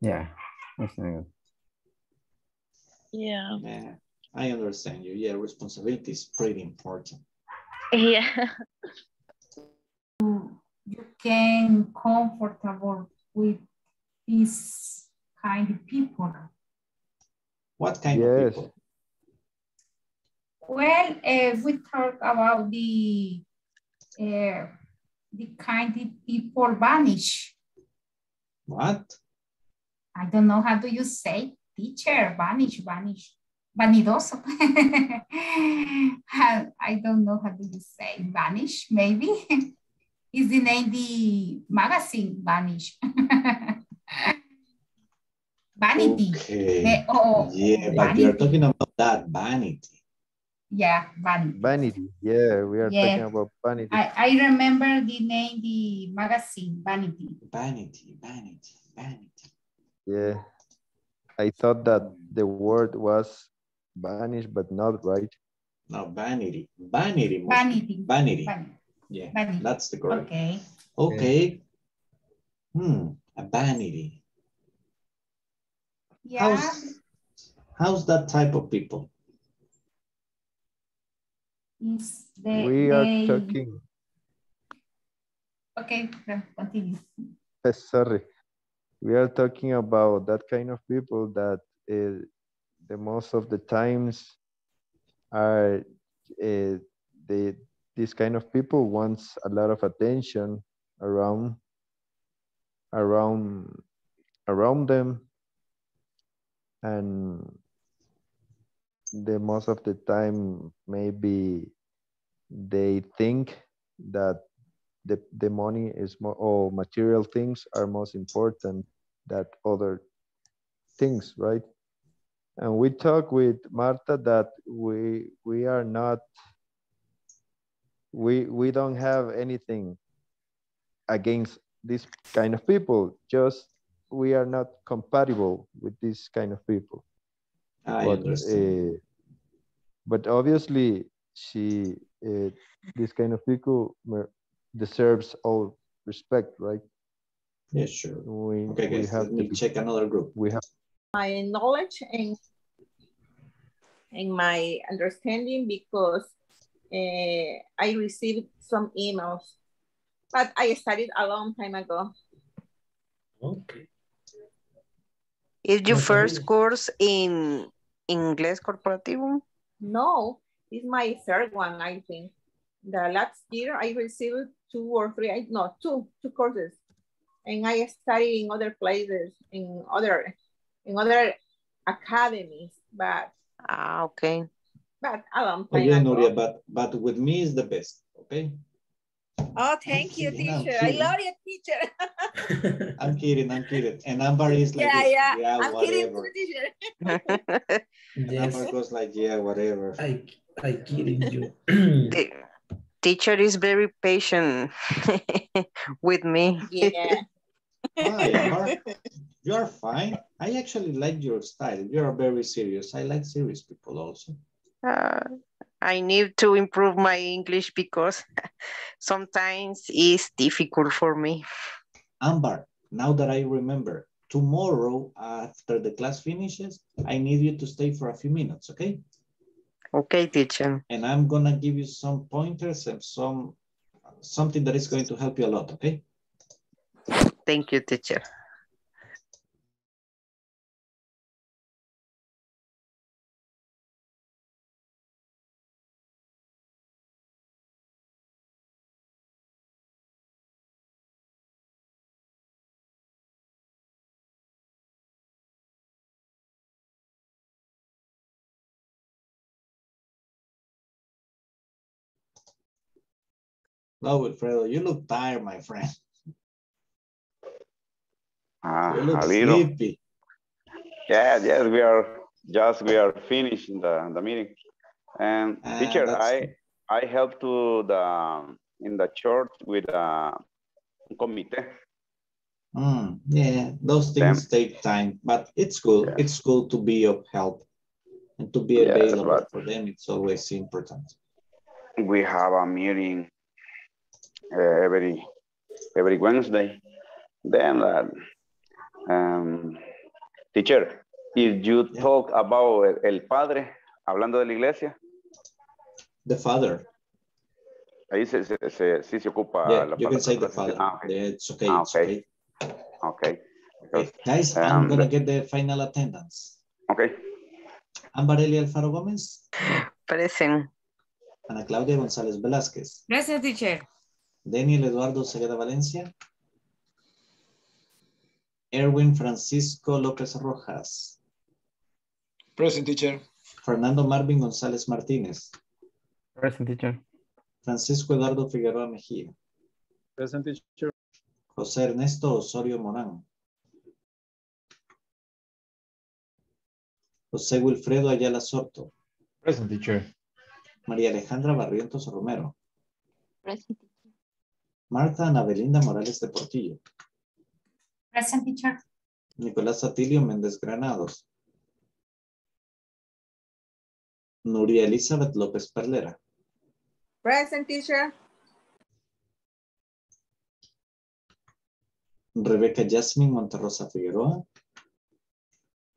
Yeah, that's not good. Yeah. Yeah, I understand you. Yeah, responsibility is pretty important. Yeah. You can comfortable with these kind of people. What kind yes. of people? Well, uh, we talk about the uh, the kind of people vanish. What? I don't know how do you say teacher vanish vanish vanidoso. I don't know how do you say vanish maybe. Is the name the magazine vanish? vanity. Okay. The- oh, yeah, oh, but you're talking about that vanity. Yeah, vanity. Vanity. Yeah, we are Yeah. talking about vanity. I, I remember the name, the magazine, Vanity. Vanity, vanity, vanity. Yeah. I thought that the word was vanish, but not right. No, vanity. Vanity. Vanity. Vanity. Vanity. Yeah, Vanity. that's the correct. Okay. Okay. Hmm, a vanity. Yeah. How's, how's that type of people? Is the, We are talking, Okay, continue. sorry, we are talking about that kind of people that uh, the most of the times are uh, they this kind of people wants a lot of attention around around around them. And the most of the time maybe they think that the, the money is more or material things are most important than other things right? And we talk with marta that we we are not we we don't have anything against this kind of people just we are not compatible with this kind of people I but understand. uh, but obviously she uh, this kind of people deserves all respect right Yeah, sure. we, Okay, we guys, have let to me be, check another group. we have my knowledge and and my understanding because uh, I received some emails, but I studied a long time ago. Okay. Is your first course in English Corporativo? No, it's my third one, I think. The last year I received two or three, no, two, two courses. And I study in other places, in other, in other academies, but, Ah, okay. but a long Oh, time yeah. Nuria, but, but with me is the best, okay? Oh, thank you, kidding, teacher. I love you, teacher. I'm kidding, I'm kidding. And Amber is like, yeah, this, yeah, yeah, I'm kidding whatever. too, teacher. Yes, Amber goes like, yeah, whatever. I, I kidding you. The teacher is very patient with me. yeah. Hi, Amber. You are fine. I actually like your style. You are very serious. I like serious people also. Uh, I need to improve my English because sometimes it's difficult for me. Amber, now that I remember, tomorrow after the class finishes, I need you to stay for a few minutes, okay? Okay, teacher. And I'm gonna give you some pointers and some something that is going to help you a lot, okay? Thank you, teacher. No, Wilfredo, you look tired, my friend. Ah, You look a little. sleepy. Yeah, yes, we are just we are finishing the, the meeting. And Ah, teacher, that's- I I help to the in the church with a committee. Mm, yeah, those things take time, but it's good. It's good to be of help. And to be Yes, available but- for them, it's always important. We have a meeting uh, every every Wednesday. Then, uh, um, teacher, if you talk about el, el padre, hablando de la iglesia, The father, ahí se, se, se- sí se ocupa yeah, la you can say the father. Ah, okay. It's okay, Ah, it's okay. okay. Okay. Because, Guys, I'm um, gonna the- get the final attendance. okay. Ambarelli Alfaro Gómez, Present. Ana Claudia González Velázquez, Present teacher. Daniel Eduardo Ceguera Valencia, Erwin Francisco López Rojas, Present teacher. Fernando Marvin González Martínez, Present teacher. Francisco Eduardo Figueroa Mejía, Present teacher. José Ernesto Osorio Morán, José Wilfredo Ayala Soto, Present teacher. María Alejandra Barrientos Romero, Present. Marta Ana Belinda Morales de Portillo, Present teacher. Nicolás Atilio Méndez Granados, Nuria Elizabeth López Perlera, Present teacher. Rebeca Jasmine Monterrosa Figueroa,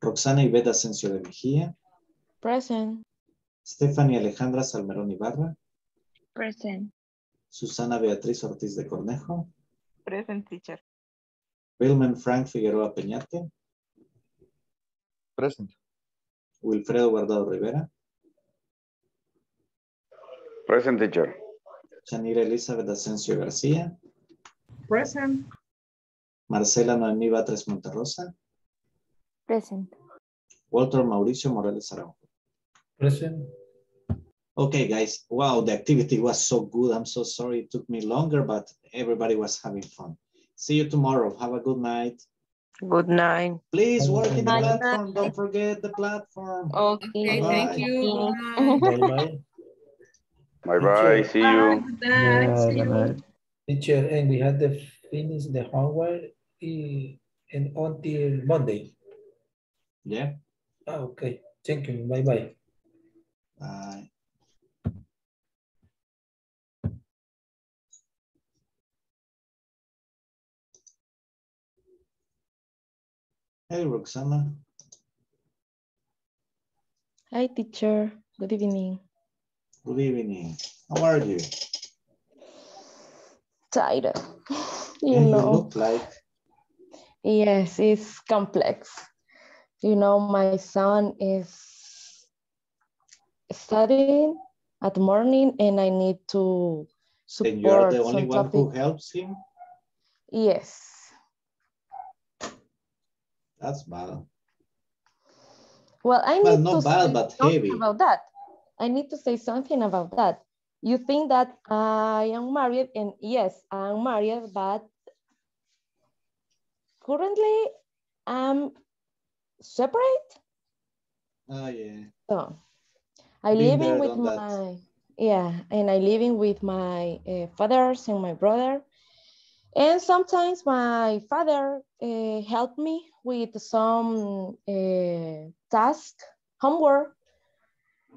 Roxana Ivette Asensio de Mejía, Present. Stephanie Alejandra Salmerón Ibarra, Present. Susana Beatriz Ortiz de Cornejo, Present teacher. Wilman Frank Figueroa Peñate, Present. Wilfredo Guardado Rivera, Present teacher. Chanira Elizabeth Asensio García, Present. Marcela Noemí Batres Monterrosa, Present. Walter Mauricio Morales Araujo. Present. Okay, guys. Wow, the activity was so good. I'm so sorry it took me longer, but everybody was having fun. See you tomorrow. Have a good night. Good night. Please work in the platform. Don't forget the platform. Okay. Okay, thank you. Bye bye. Bye bye. See you. Yeah, good night. Teacher, and we had to finish the homework eh, and until Monday. Yeah. Ah, okay. Thank you. Bye bye. Bye. Hey, Roxana. Hi, teacher. Good evening. Good evening. How are you? Tired. You you know. look like Yes, it's complex. You know, my son is studying at morning and I need to support. and you support the only one who helps him. Yes. That's bad. Well, I Well, need not to bad, say something heavy. about that. I need to say something about that. You think that I am married and yes, I'm married, but currently I'm separate. Oh yeah. So I Been living with done that. my yeah, and I living with my uh, fathers and my brother. And sometimes my father uh, helped me with some uh, task, homework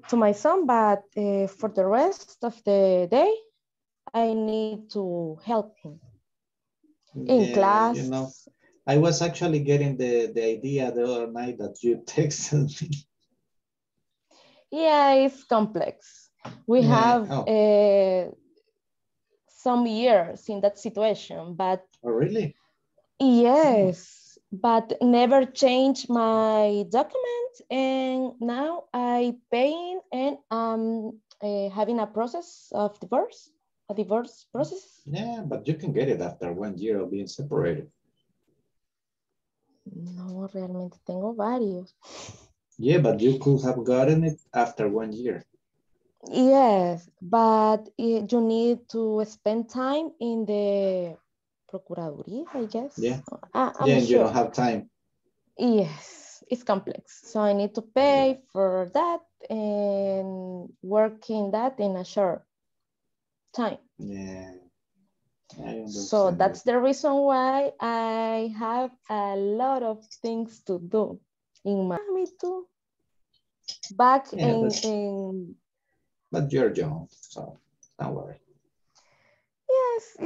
to my son, but uh, for the rest of the day, I need to help him in Yeah, class. You know, I was actually getting the, the idea the other night that you texted me. Yeah, it's complex. We Yeah, have oh. Some years in that situation, but Oh, really? yes, but never change my document. And now I paying and um uh, having a process of divorce, a divorce process. Yeah, but you can get it after one year of being separated. No, realmente tengo varios. Yeah, but you could have gotten it after one year. Yes, but you need to spend time in the Procuraduría, I guess. Yeah. I, I'm yeah, and you don't have time. Yes, it's complex. So I need to pay for that and working that in a short time. Yeah. I So that's the reason why I have a lot of things to do in my me too. back Yeah, in, in But you're young, so don't worry. yes,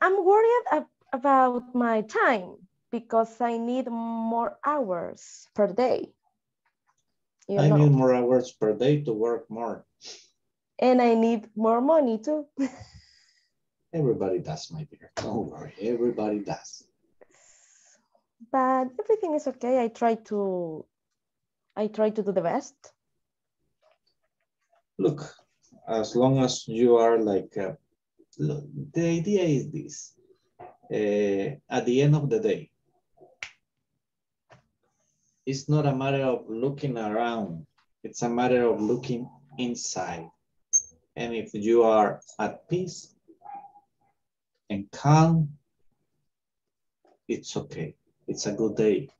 I'm worried ab- about my time because I need more hours per day. You I know, need more hours per day to work more. and I need more money too. Everybody does, my dear. Don't worry, everybody does. but everything is okay. I try to, I try to do the best. Look, as long as you are like, uh, look, the idea is this. Uh, at the end of the day, it's not a matter of looking around. It's a matter of looking inside. And if you are at peace and calm, it's okay. It's a good day.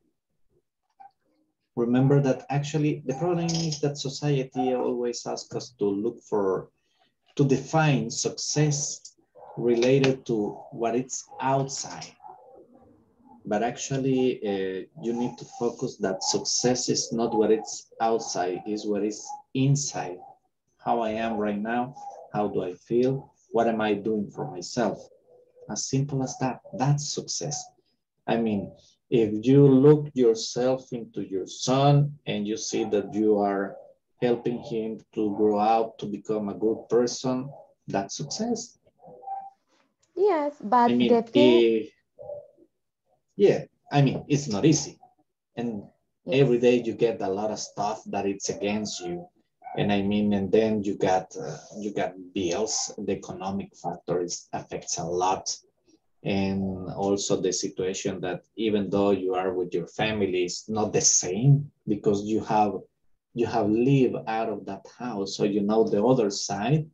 Remember that actually the problem is that society always asks us to look for, to define success related to what is outside. But actually, uh, you need to focus that success is not what it's outside, is what is inside. How I am right now, how do I feel, what am I doing for myself? As simple as that, that's success. I mean, if you look yourself into your son and you see that you are helping him to grow up to become a good person, that's success. Yes, but I mean, the thing, eh, yeah, I mean, it's not easy. And every day you get a lot of stuff that it's against you. And I mean, and then you got, uh, you got bills, the economic factor is, affects a lot. And also the situation that even though you are with your family, it's not the same because you have, you have lived out of that house. So you know the other side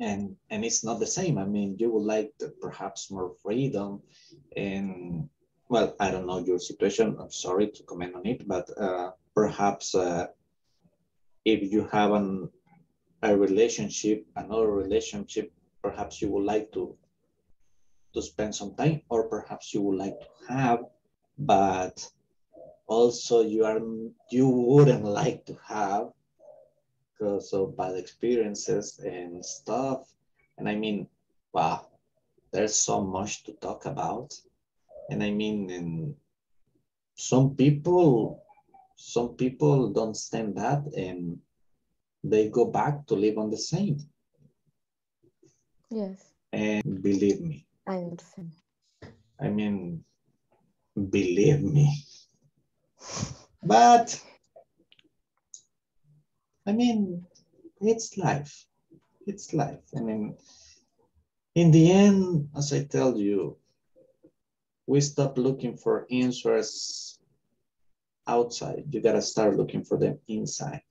and and it's not the same i mean you would like to perhaps more freedom and well i don't know your situation i'm sorry to comment on it but uh, perhaps uh, if you have an, a relationship another relationship perhaps you would like to to spend some time or perhaps you would like to have but also you are you wouldn't like to have because of bad experiences and stuff. And I mean, wow, there's so much to talk about. And I mean, and some people, some people don't stand that and they go back to live on the same. yes, And believe me, I understand. I mean, believe me. But I mean, it's life. It's life. I mean, in the end, as I tell you, we stop looking for answers outside. You gotta start looking for them inside.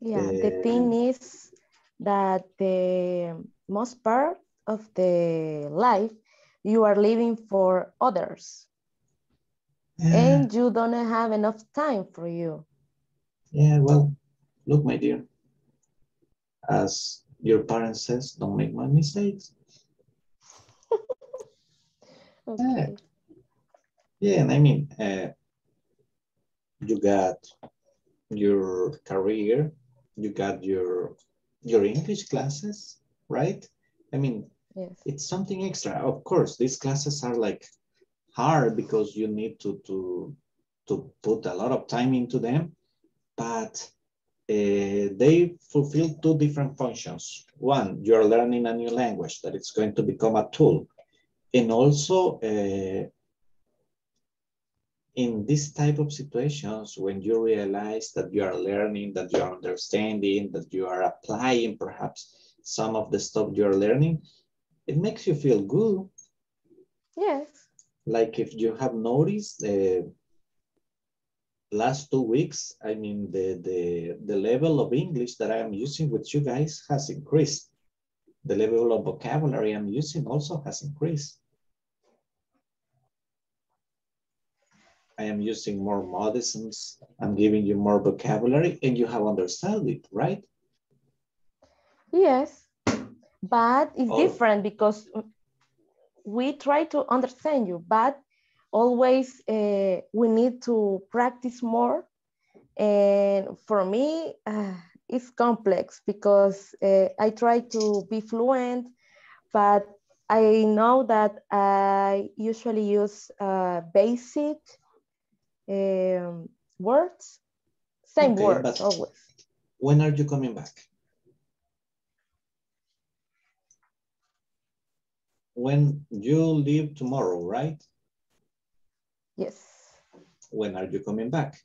Yeah, the Uh, thing is that the most part of the life you are living for others and you don't have enough time for you. Yeah, well, look, my dear, as your parents says, don't make my mistakes. Okay. Yeah, and I mean, uh, you got your career, you got your your English classes, right? I mean, Yes. it's something extra. Of course, these classes are like hard because you need to to to put a lot of time into them, but uh, they fulfill two different functions. One, you're learning a new language that it's going to become a tool, and also uh, in this type of situations, when you realize that you are learning, that you are understanding, that you are applying perhaps some of the stuff you're learning, it makes you feel good. Yes. Like if you have noticed the last two weeks, I mean, the, the, the level of English that I am using with you guys has increased. The level of vocabulary I'm using also has increased. I am using more modisms. I'm giving you more vocabulary and you have understood it, right? Yes, but it's Oh. different because we try to understand you, but always uh, we need to practice more And for me, uh, it's complex because uh, I try to be fluent, but I know that I usually use uh, basic um, words, same Okay, words always. when are you coming back? When you leave tomorrow, right? Yes, When are you coming back?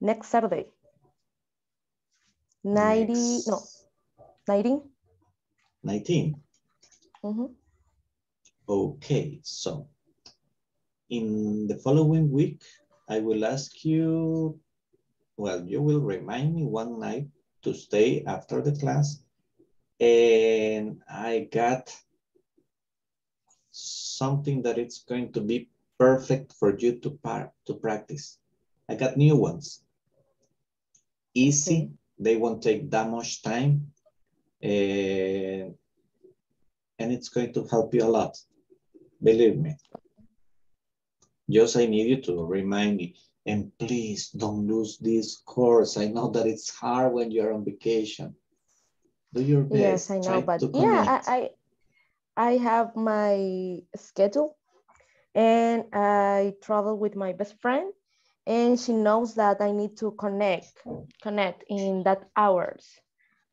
next Saturday. 90, no, 19. 19. Mhm. Okay, so in the following week, I will ask you, well, you will remind me one night to stay after the class. And I got something that it's going to be perfect for you to, par to practice. I got new ones. Easy, they won't take that much time. And, and it's going to help you a lot. Believe me. Just I need you to remind me. And please don't lose this course. I know that it's hard when you're on vacation. Do your best. Yes, I know, Try but yeah. I, I, I have my schedule and I travel with my best friend and she knows that I need to connect, connect in that hours.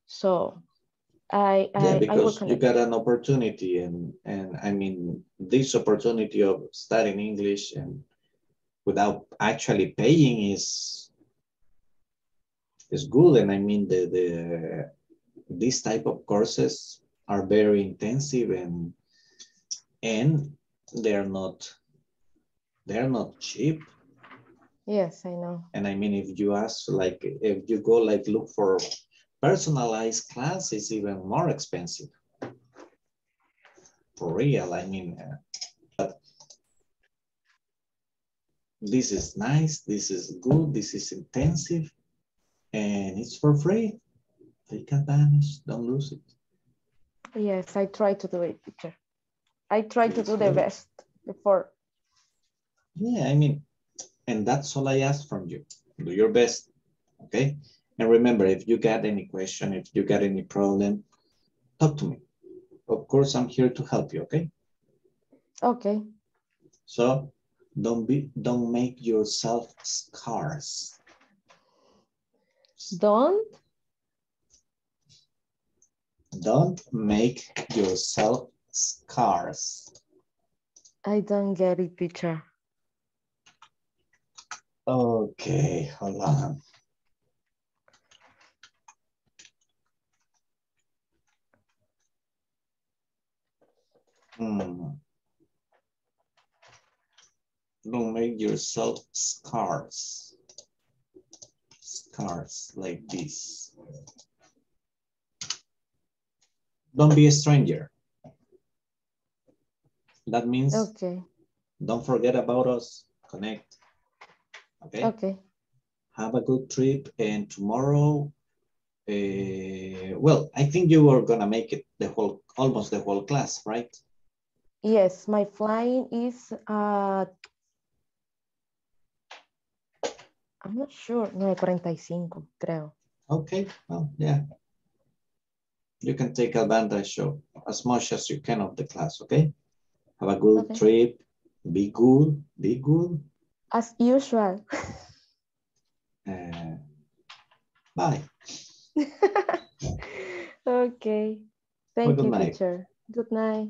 So I, Yeah, I, I because you got an opportunity and, and I mean, this opportunity of studying English and without actually paying is, is good. And I mean, the, the, this type of courses are very intensive and, and they're not, they're not cheap. Yes, I know. And I mean, if you ask, like, if you go like look for personalized class classes, even more expensive. For real, I mean, uh, but this is nice, this is good, this is intensive, and it's for free. Take advantage, don't lose it. Yes, I try to do it, teacher. I try to do the best before. Yeah, I mean, and that's all I ask from you. Do your best, okay? And remember, if you got any question, if you got any problem, talk to me. Of course, I'm here to help you, okay? Okay. So don't be, don't make yourself scarce. Don't Don't make yourself scarce. I don't get it, teacher. Okay, hold on. Hmm. Don't make yourself scarce. Scarce like this. Don't be a stranger. That means Okay. don't forget about us. Connect. Okay. Okay. Have a good trip and tomorrow, uh, well, I think you were gonna make it the whole, almost the whole class, right? Yes, my flying is uh I'm not sure, 9.45, creo. Okay, well, yeah. You can take advantage of as much as you can of the class, okay? Have a good Okay. trip. Be good, be good. As usual. Uh, bye. okay. Thank good you, night. teacher. Good night.